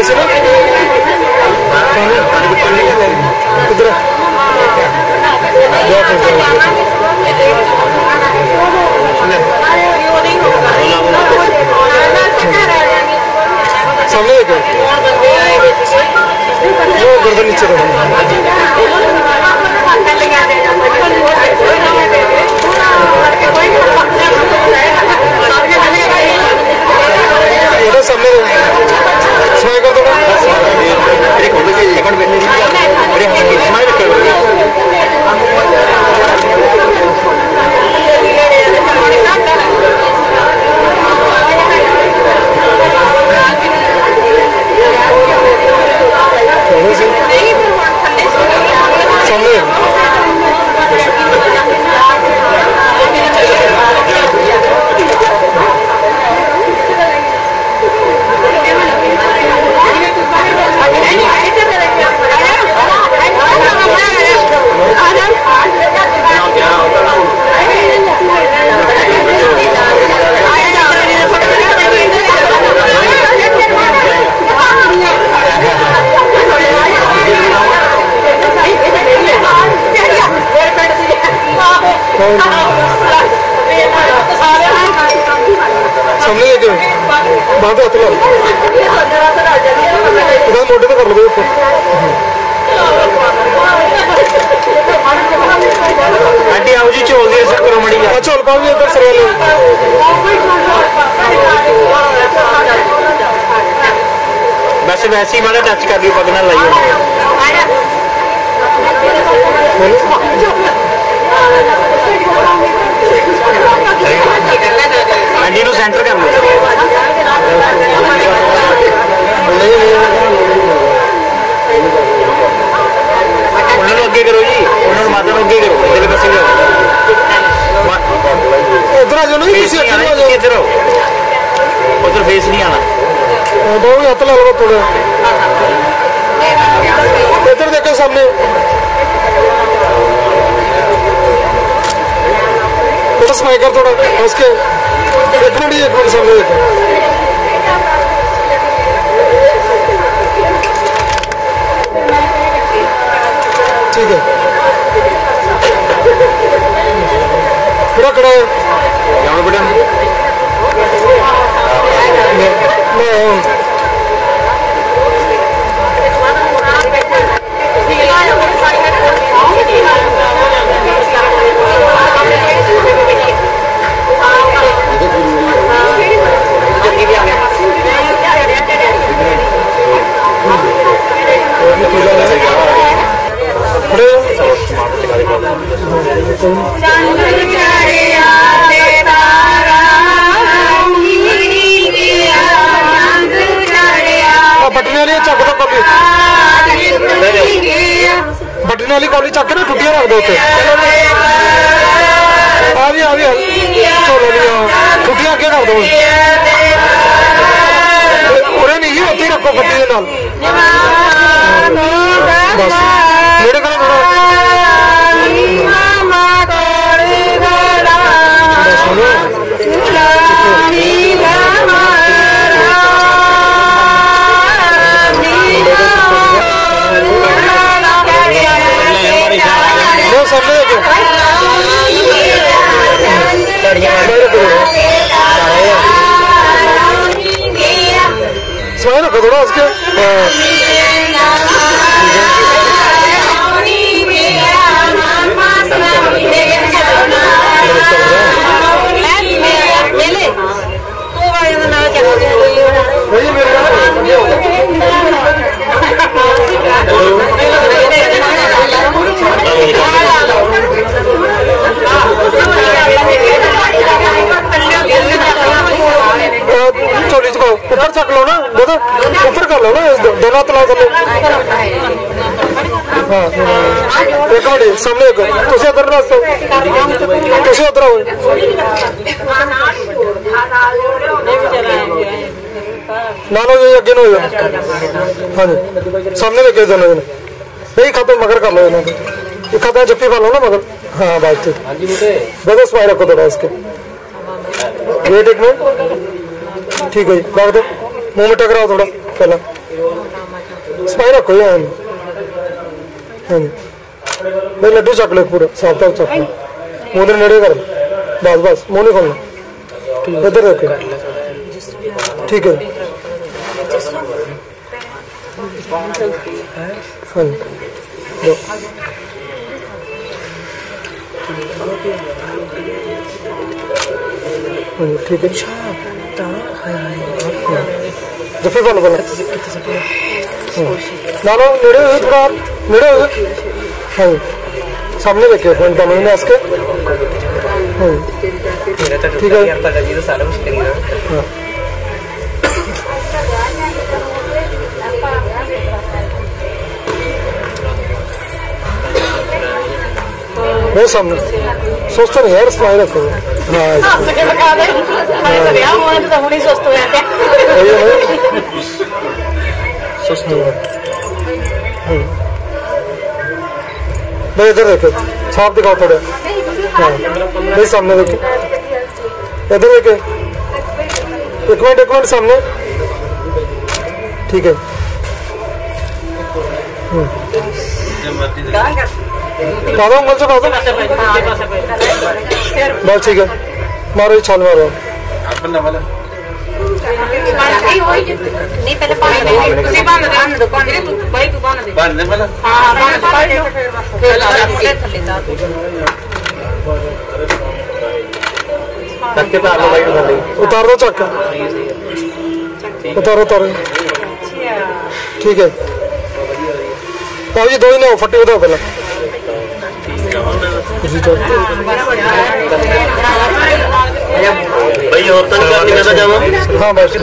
इधर जा फिर सामने देखो वो गर्दन नीचे रखो बेटा सामने स्माइल कर दो एक होना चाहिए अकाउंट बैलेंस अरे स्माइल कर दो सामने ਸਾਹਮਣੇ ਦੇ ਦਿਓ ਬਾਹਰ ਤੋਂ ਹੱਥ ਲਾਓ ਉਹਦਾ ਮੋਢੇ ਤੇ ਕਰ ਲਓ ਉੱਪਰ। ਆਂਟੀ ਆਓ ਜੀ ਝੋਲ ਦੀ ਅਸਰ ਕਰੋ ਮੜੀ ਆ ਝੋਲ ਪਾਓ ਜੀ ਇੱਧਰ ਸਰਵਾ ਲਓ। ਬਸ ਵੈਸੇ ਹੀ ਮਾੜਾ ਟੱਚ ਕਰ ਲਿਓ ਪੱਗ ਨਾਲ ਲਾਈਓ ਬੋਲੋ ਅੰਡੀ ਨੂੰ ਸੈਂਟਰ ਕਰ ਲਓ ਉਹਨਾਂ ਨੂੰ ਅੱਗੇ ਕਰੋ ਜੀ ਉਹਨਾਂ ਨੂੰ ਮਾਤਾ ਨੂੰ ਅੱਗੇ ਕਰੋ ਇਧਰਲੇ ਪਾਸੇ ਲਿਆਓ ਉਧਰ ਆ ਜਾਓ ਨਾ ਤੁਸੀਂ ਅੱਗੇ ਆ ਜਾਓ ਇੱਧਰ ਆਓ ਉਧਰ ਫੇਸ ਨਹੀਂ ਆਣਾ ਉਹਦਾ ਵੀ ਹੱਥ ਲਾ ਲਓ ਥੋੜਾ ਇੱਧਰ ਦੇਖੋ ਸਾਹਮਣੇ बेटा स्माइल कर थोड़ा उसके एक मिनट एक मिनट सामने देखो ठीक है पूरा खड़ा है बेटा मैं ਬਟਨੇ ਵਾਲੀ ਚੱਕ ਦੋ ਕਾਪੀ ਬਟਨੇ ਵਾਲੀ ਕਾਲੀ ਚੱਕ ਕੇ ਨਾ ਟੁੱਟੀਆਂ ਰੱਖ ਦੋ ਉੱਤੇ ਆ ਵੀ ਆ ਵੀ ਚਲੋ ਲਈ ਆ ਟੁੱਟੀਆਂ ਅੱਗੇ ਕਰ ਦੋ ਉਰੇ ਨਹੀਂ ਉੱਥੇ ਹੀ ਰੱਖੋ ਫੱਟੀ ਦੇ ਨਾਲ Sonra kadar az ki. ऊपर चक लो ना देखो ऊपर कर लो ना दोनों हाथ लाओ थल्ले रेकॉर्डिंग सामने तुझे उधर रास्ता तुझे उधर हो नानो नो हाँ जी सामने लेके जाना जाना यही मगर कर लो इन्होंने ये खाता जप्पी खा लो ना मगर हाँ बात ठीक बगस पाए रखो थोड़ा इसके वेट एक मिनट ठीक है बात मुँह में टकराओ थोड़ा पहला स्पाई रखो यार भाई लड्डू चक लो, पूरा। साफ़ साफ़ चक लो। मुँह दे नेड़े कर। बस बस, मुँह नहीं खोलना। इधर देखो। ठीक है। हाँ दो हाँ ठीक है। फॉलो करना ना नेड़े थोड़ा। মেরে হ্যাঁ সামনে রেখে ফোনটা মানে আজকে হ্যাঁ ঠিক আছে হ্যাঁ वो सामने सोचते नहीं यार स्माइल रखो हाँ सोचते भाई इधर देखो साफ़ दिखाओ थोड़ा। हाँ। भाई सामने देखो। इधर देखो। एक मिनट एक मिनट, सामने। ठीक है। दादा बस ठीक है। मारो छाल मारो। नहीं पहले बाँध बाँध बाँध दे बाँध दे हाँ बाँध लेता तक भाई उतार दो चक्का उतारो उतारो ठीक है भाई जी दो ही ना फटे पहले भाई और तक जावा हाँ बस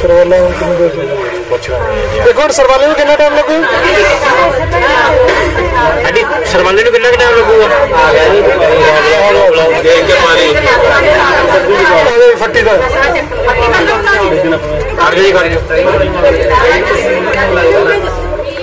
ਸਰਵਾਲਾ ਹੁਣ ਕਿੰਨੇ ਦੇ ਇੱਕ ਮਿੰਟ ਸਰਵਾਲੇ ਨੂੰ ਕਿੰਨਾ ਟਾਈਮ ਲੱਗੂ? ਅਡੀ ਸਰਵਾਲੇ ਨੂੰ ਕਿੰਨਾ ਟਾਈਮ ਲੱਗੂਗਾ ਆ ਗਿਆ ਜੀ ਦੇਖ ਕੇ ਪਾਣੀ ਫੱਟੀ ਦਾ। ਕਰ ਜੀ ਕਰ ਜੀ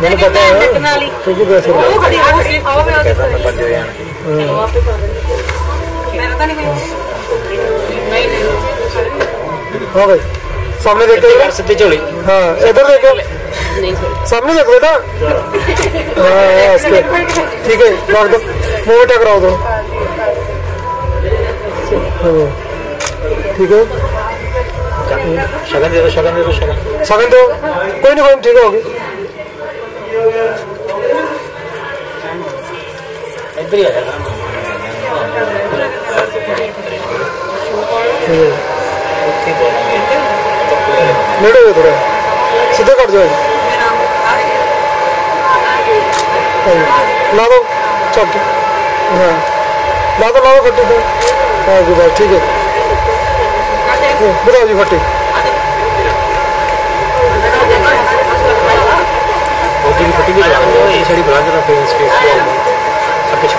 ਮੈਨੂੰ ਪਤਾ ਹੈ। ਟਿਕਣ ਵਾਲੀ ਕਿਉਂਕਿ ਵੈਸੇ ਉਹ ਬੜੀ ਉਹ ਸੀ ਆਓ ਮੈਂ ਉਹਦੇ ਕੋਲ ਬੰਦੇ ਜਾਣ ਉਹ ਆਪੇ ਕਰ ਦਿੰਦੇ। ਮੈਂ ਤਾਂ ਨਹੀਂ ਨਹੀਂ ਨਹੀਂ। ਹਾਂ ਭਾਈ ਸਾਹਮਣੇ ਦੇਖੋ ਸਿੱਧੀ ਝੋਲੀ। ਹਾਂ ਇਧਰ ਦੇਖੋ ਨਹੀਂ ਸਾਹਮਣੇ ਦੇਖ ਬੇਟਾ ਹਾਂ ਇਸਕੇ ਠੀਕ ਹੈ ਲੜ ਦੋ। ਮੂੰਹ ਟਕਰਾਓ ਦੋ ਠੀਕ ਹੈ। ਸ਼ਗਨ ਦੇ ਦੋ ਸ਼ਗਨ ਦੇ ਦੋ ਸ਼ਗਨ। ਸ਼ਗਨ ਦੋ ਕੋਈ ਨਹੀਂ ਕੋਈ ਠੀਕ ਹੋਗੀ सीधे कर दो ला दो चौक हाँ ला दो ला दो फटी हाँ जी भाई ठीक है बुलाओ जी फटी फटी नहीं छड़ी बुला देना फिर उसके ¿Qué es eso?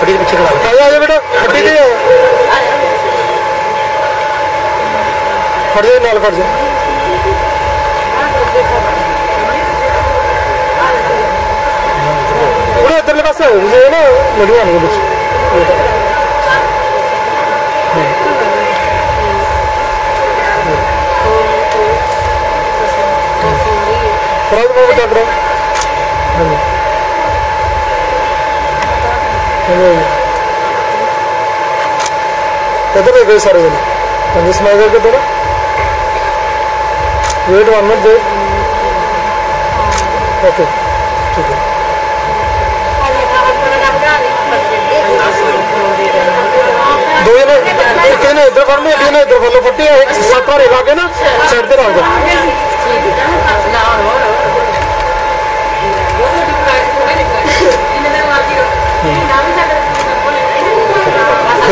पंजी स्माइल करके थोड़ा। Wait one minute wait okay ठीक है। दो जने एक इधर फड़ एक जने इधर फड़ लो फट्टी एक सत्ता रेखा के ना, साइड पे रख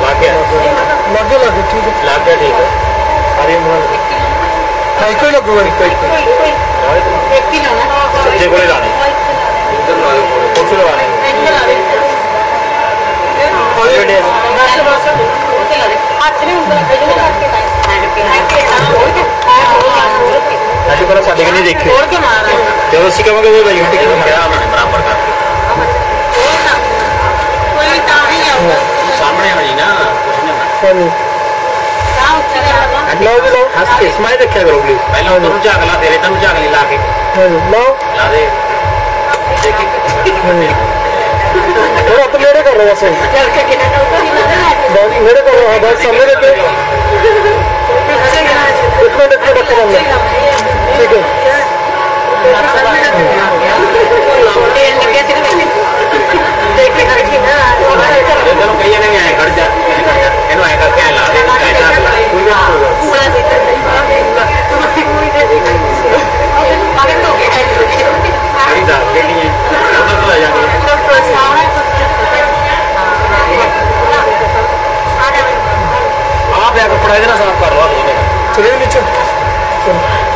ਚੰਗੀ ਲੱਗ ਗਿਆ लगे लगे ठीक है ਲੱਗ ਗਿਆ ਠੀਕ ਹੈ ਸਾਰੀ ਉਮਰ हाँ एक ही लगेगा एक ही ਸੱਜੇ ਕੋਲੇ ਲਾਣੇ ਇੱਧਰ ਲਾਓ ਕੋਠੇ ਲਵਾਣੇ ਜਿਹੜੇ ਅੱਜ ਕੋਲ ਸਾਡੇ ਕਿ ਨਹੀਂ ਦੇਖੇ ਜਦੋਂ ਅਸੀਂ ਕਹਾਂਗੇ ਉਹ ਲਈ ਹੱਟੀ ਕਿਉਂ ਕਿਹਾ ਉਹਨਾਂ ਨੇ ਬਰਾਬਰ ਕਰਕੇ सॉरी लो भी लो हंस के स्माइल रखा करो प्लीज़ मैं लो तुम झाग ला दे रे तुम झाग ला के। हाँ लो ला दे। थोड़ा हाँ तो मेरे कर रहे हो सही मेरे कर रहे हो बहुत सब मेरे पे एक मिनट एक मिनट करो मैं ठीक है। हाँ। आप कपड़ा इतना साफ़ कर रहा चलिए नीचे। चलो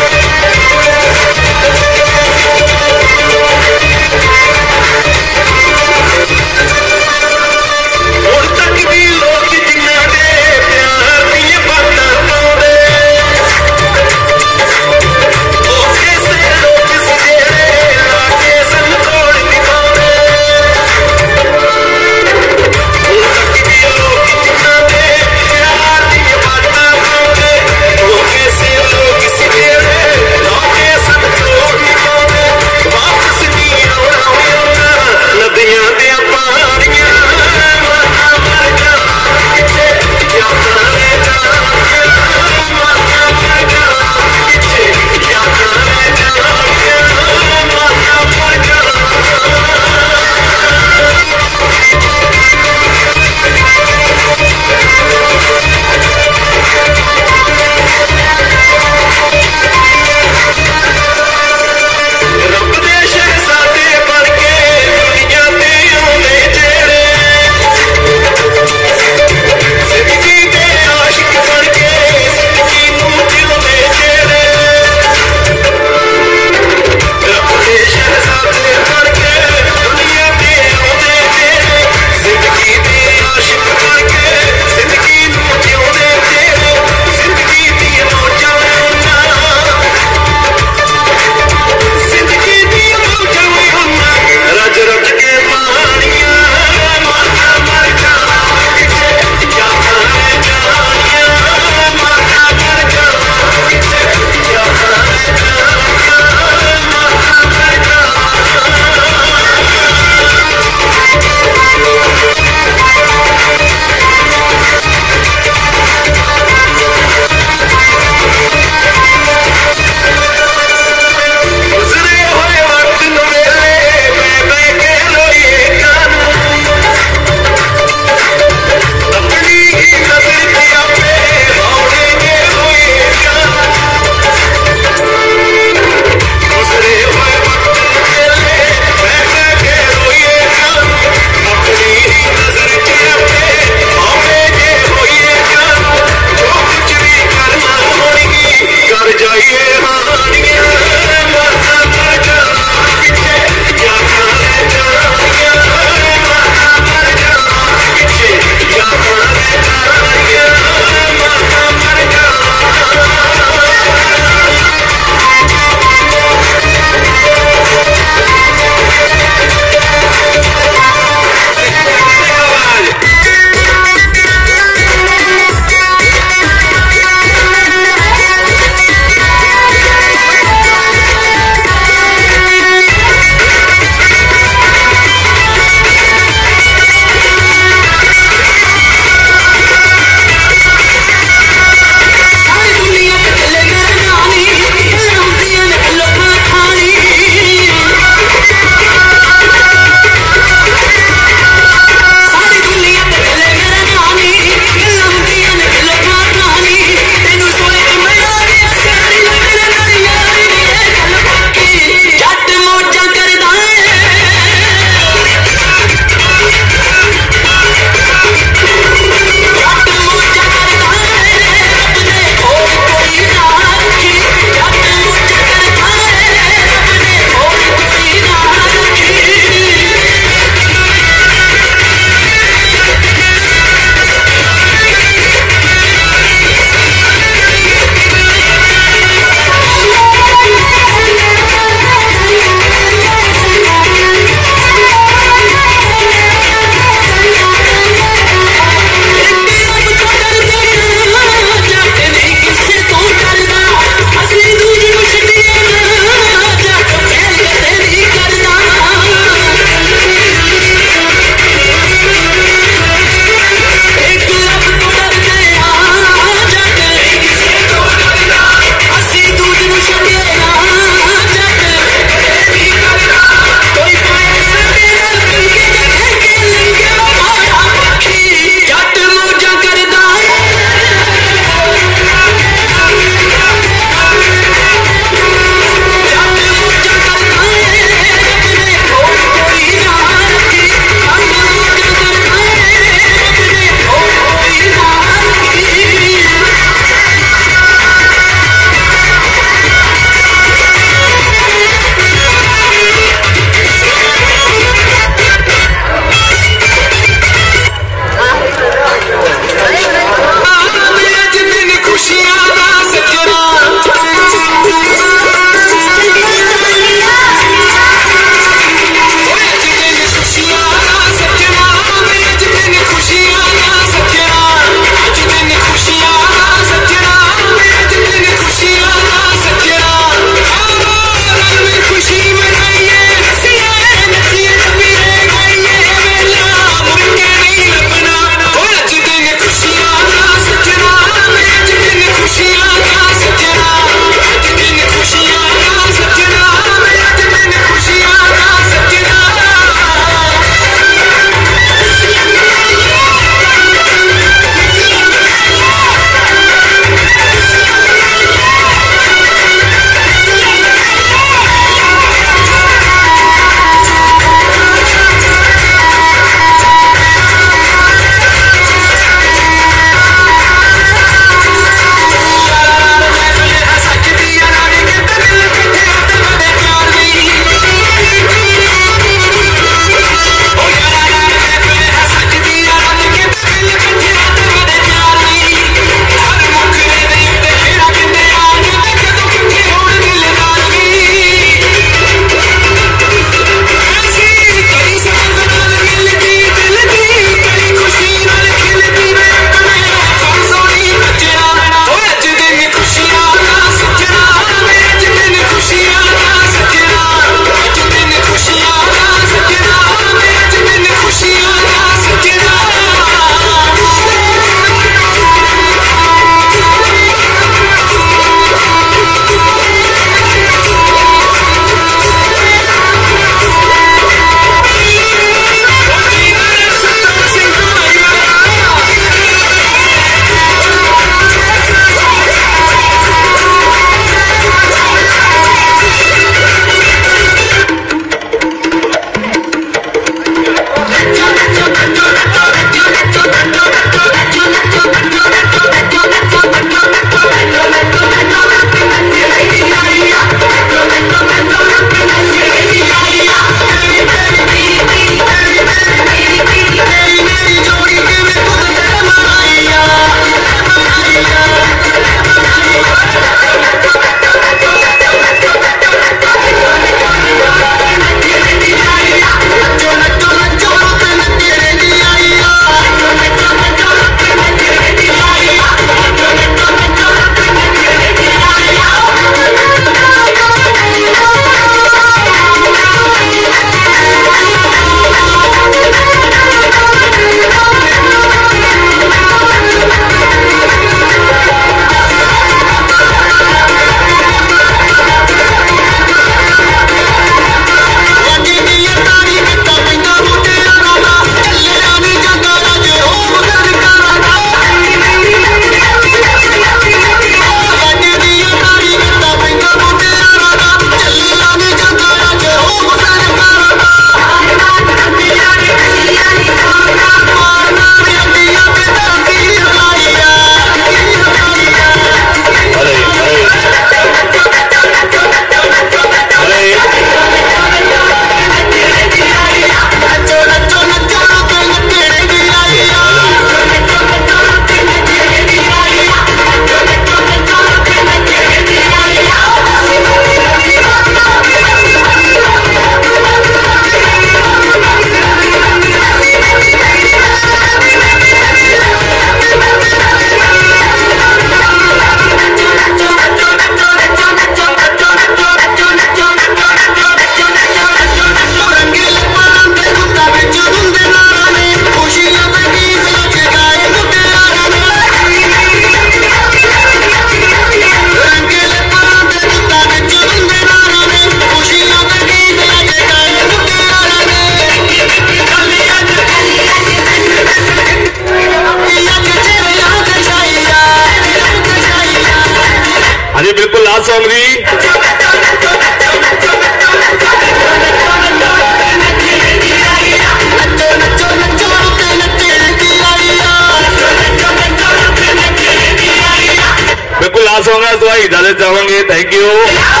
सॉन्ग है तो भाई इजाज़त चाहेंगे थैंक यू